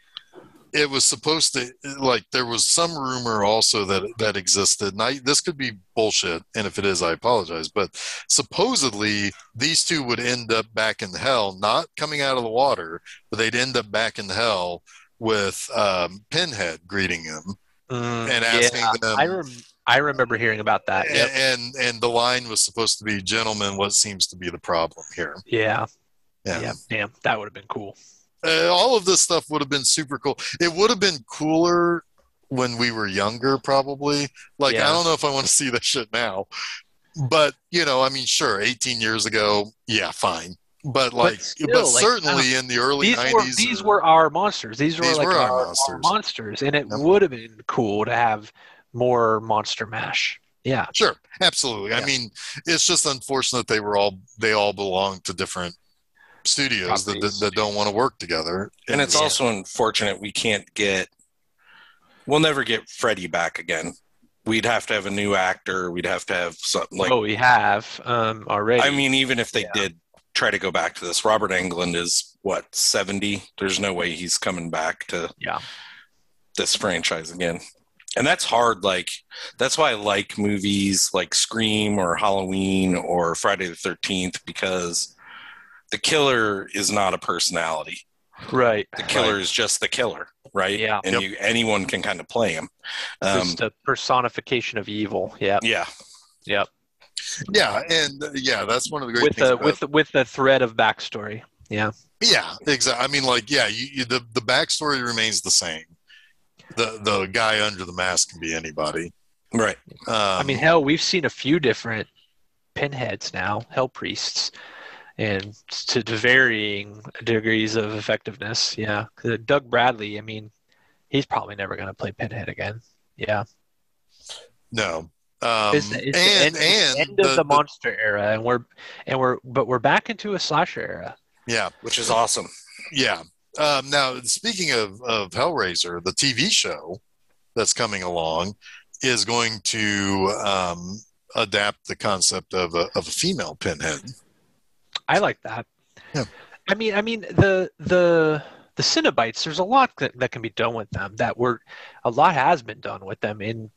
it was supposed to like there was some rumor also that that existed. And I, this could be bullshit, and if it is, I apologize. But supposedly, these two would end up back in hell, not coming out of the water, but they'd end up back in hell with um, Pinhead greeting him and asking them. I rem- I remember hearing about that. Yep. and and the line was supposed to be gentlemen what seems to be the problem here Yeah. yeah, Yeah. Damn, that would have been cool. Uh, all of this stuff would have been super cool it would have been cooler when we were younger probably like i don't know if i want to see that shit now but you know i mean sure 18 years ago yeah fine but like but, still, like, certainly in the early These 90s were these or- were our monsters. These were These like were our our, our monsters. monsters. and it would have been cool to have more Monster Mash. Yeah. sure absolutely i mean it's just unfortunate they were all they all belong to different studios that, that, that don't want to work together And it's Yeah. also unfortunate we can't get. We'll never get Freddy back again. We'd have to have a new actor. We'd have to have something like. oh, we have um, already. I mean, even if they Yeah. did try to go back to this, Robert Englund is what seventy. There's no way he's coming back to Yeah. this franchise again. And that's hard. Like that's why I like movies like Scream or Halloween or Friday the Thirteenth because the killer is not a personality. right. The killer is just the killer, right? Yeah. And Yep. you anyone can kind of play him. Um, Just a personification of evil. Yeah. yeah. Yep. Yeah, and uh, yeah, that's one of the great With things. the about- with the, with the thread of backstory. Yeah. yeah, exactly. I mean, like, yeah, you, you, the the backstory remains the same. The the guy under the mask can be anybody. Right. Um, I mean, hell, we've seen a few different pinheads now, hell priests, and to, to varying degrees of effectiveness. Yeah, 'Cause Doug Bradley. I mean, he's probably never going to play Pinhead again. Yeah, no. Um, it's, it's and the end, and end of the, monster era, and we're and we're but we're back into a slasher era. yeah, Which is awesome. yeah. Um, now, speaking of of Hellraiser, the TV show that's coming along is going to um, adapt the concept of a of a female pinhead. I like that. Yeah. I mean, I mean the the the Cenobites. There's a lot that, that can be done with them. That were a lot has been done with them in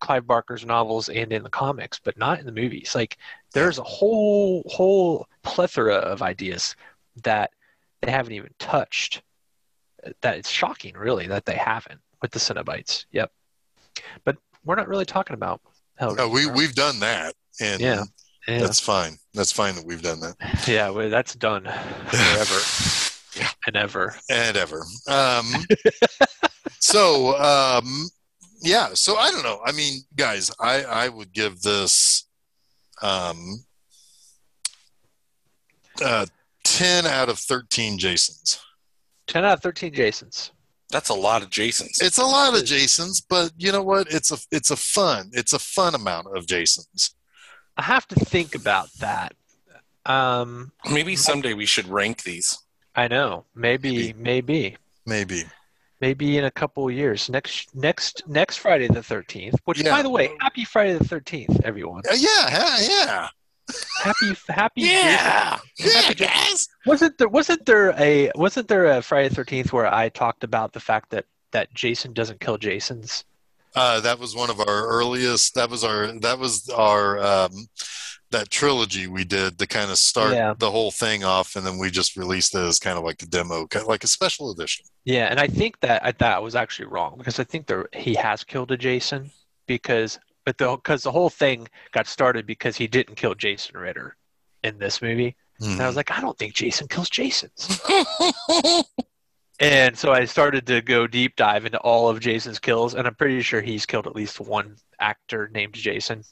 Clive Barker's novels and in the comics, but not in the movies. Like there's a whole whole plethora of ideas that they haven't even touched. That it's shocking, really, that they haven't with the Cenobites. Yep. But we're not really talking about Hellraiser. Uh, we we've done that, and Yeah. yeah. that's fine. That's fine that we've done that. Yeah, well, that's done forever Yeah. and ever. and ever. Um, so, um, yeah. So I don't know. I mean, guys, I I would give this um, uh, ten out of thirteen Jasons. 10 out of 13 Jasons. That's a lot of Jasons. It's a lot of Jasons, but you know what? It's a it's a fun it's a fun amount of Jasons. I have to think about that. Um, Maybe someday we should rank these. I know. Maybe, Maybe. maybe, Maybe. maybe in a couple of years. Next, next, next Friday the 13th. Which, Yeah. by the way, happy Friday the 13th, everyone. Uh, yeah, ha- yeah. Happy, happy. Yeah. Yeah, Jason. guys. Wasn't there? Wasn't there a? Wasn't there a Friday Thirteenth where I talked about the fact that that Jason doesn't kill Jasons? Uh, that was one of our earliest. That was our. That was our. Um, that trilogy we did to kind of start Yeah. the whole thing off, and then we just released it as kind of like a demo, kind of like a special edition. Yeah, and I think that I that was actually wrong because I think there he has killed a Jason because but the because the whole thing got started because he didn't kill Jason Ritter in this movie. And I was hmm. like, I don't think Jason kills Jasons. And so I started to go deep dive into all of Jason's kills, and I'm pretty sure he's killed at least one actor named Jason.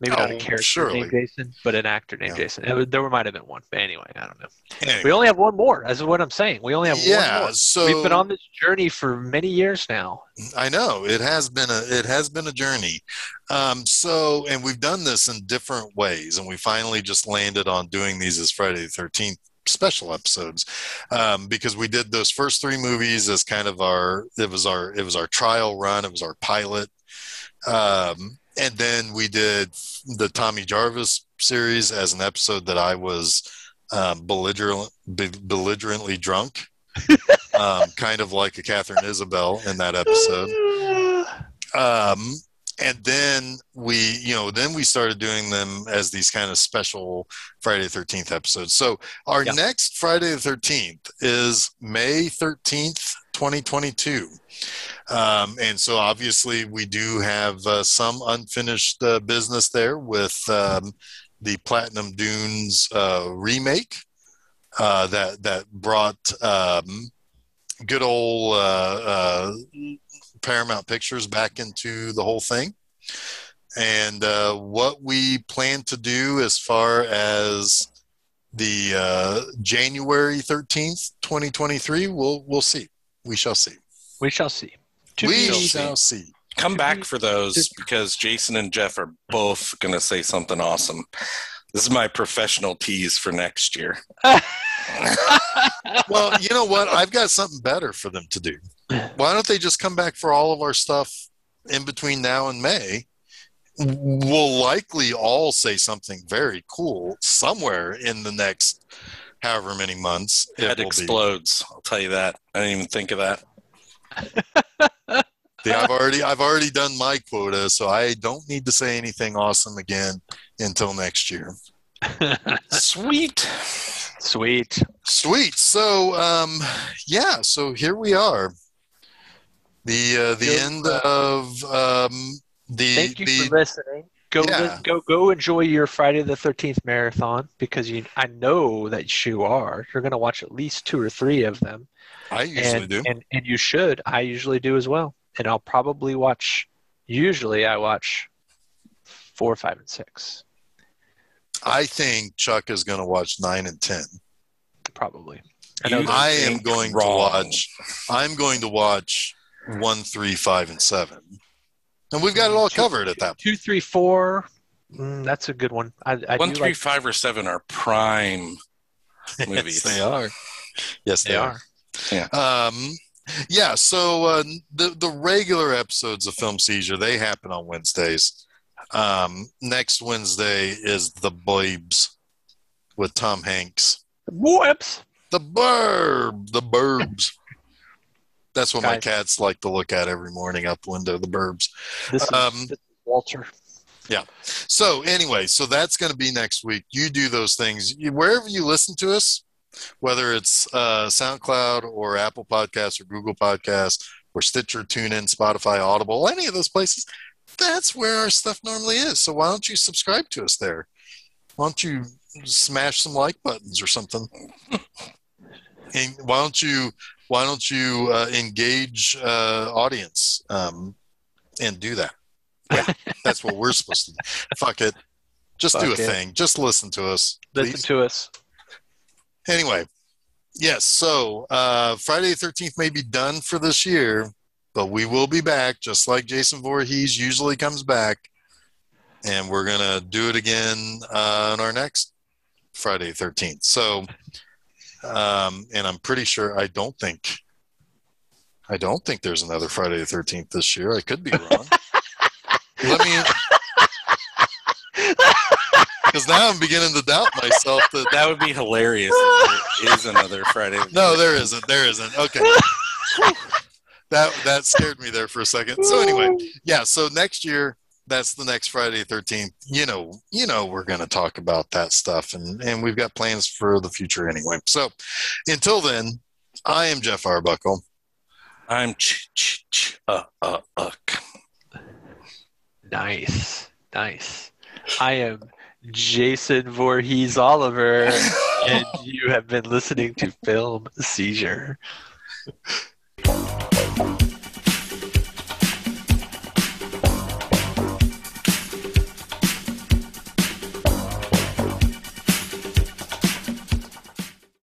Maybe not a Oh, character surely. named Jason, but an actor named Yeah. Jason. It was- there might have been one, but anyway, I don't know. Anyway, We only have one more. That's what I'm saying. We only have one yeah, more. so We've been on this journey for many years now. I know it has been a it has been a journey. Um, so, and we've done this in different ways, and we finally just landed on doing these as Friday the Thirteenth special episodes um, because we did those first three movies as kind of our it was our it was our trial run, it was our pilot, um, and then we did the Tommy Jarvis series as an episode that I was um, belligerent, be- belligerently drunk. um, kind of like a Katharine Isabelle in that episode um, and then we you know then we started doing them as these kind of special friday the 13th episodes so our Yeah. next friday the 13th is may 13th 2022 um, and so obviously we do have uh, some unfinished uh, business there with um, the platinum dunes uh, remake uh, that that brought um, good old uh, uh, Paramount Pictures back into the whole thing. And what we plan to do as far as the January 13th, 2023, we'll, we'll see. We shall see. We shall see. To we shall seen. shall see. Come To back be- for those because Jason and Jeff are both going to say something awesome. This is my professional tease for next year. Well, you know what? I've got something better for them to do. Why don't they just come back for all of our stuff in between now and May? We'll likely all say something very cool somewhere in the next however many months. it Head will be. explodes. I'll tell you that. I didn't even think of that. Yeah, I've already I've already done my quota, so I don't need to say anything awesome again until next year. Sweet. Sweet. Sweet. So um yeah, so here we are. The uh, the Good. end of um the Thank you the for listening. Go Yeah. go go enjoy your Friday the Thirteenth marathon because you I know that you are. You're going to watch at least two or three of them, I usually and, do. and and you should. I usually do as well, and I'll probably watch. Usually, I watch four, five, and six. I think Chuck is going to watch 9 and 10. Probably. I know I am think going to watch I'm going to watch one, three, five, and 7. And we've got it all Two- covered at that two, three, four. Mm, that's a good one. I, I One, three, like five, or seven are prime movies. Yes, they are. Yes, they are. Um, yeah, so uh, the the regular episodes of Film Seizure they happen on Wednesdays. Um, next Wednesday is the Babes with Tom Hanks. Whoops. The Burb, the Burbs. That's what my cats like to look at every morning out the window. The Burbs. This is, Um, this is Walter. Yeah. So anyway, so that's going to be next week. You do those things You- wherever you listen to us, whether it's uh, SoundCloud or Apple Podcasts or Google Podcasts or Stitcher, TuneIn, Spotify, Audible, any of those places. That's where our stuff normally is. So why don't you subscribe to us there? Why don't you smash some like buttons or something? and why don't you why don't you uh, engage uh, audience um, and do that? Yeah, that's what we're supposed to do. Fuck it. Just do a it. thing. Just listen to us. Listen please. to us. Anyway, yes. So uh, Friday the Thirteenth may be done for this year, but we will be back, just like Jason Voorhees usually comes back, and we're gonna do it again uh, on our next Friday the Thirteenth. So, um, and I'm pretty sure I don't think. I don't think there's another Friday the 13th this year. I could be wrong. Let me Because now I'm beginning to doubt myself that That would be hilarious if there is another Friday. no, there isn't. There isn't. Okay. that that scared me there for a second. So anyway, yeah. So next year, that's the next Friday Thirteenth. You know, you know, we're going to talk about that stuff, and and we've got plans for the future anyway. So until then, I am Jeff Arbuckle. I'm ch ch ch uh uh uck. Nice, nice. I am Jason Voorhees Oliver, and you have been listening to Film Seizure.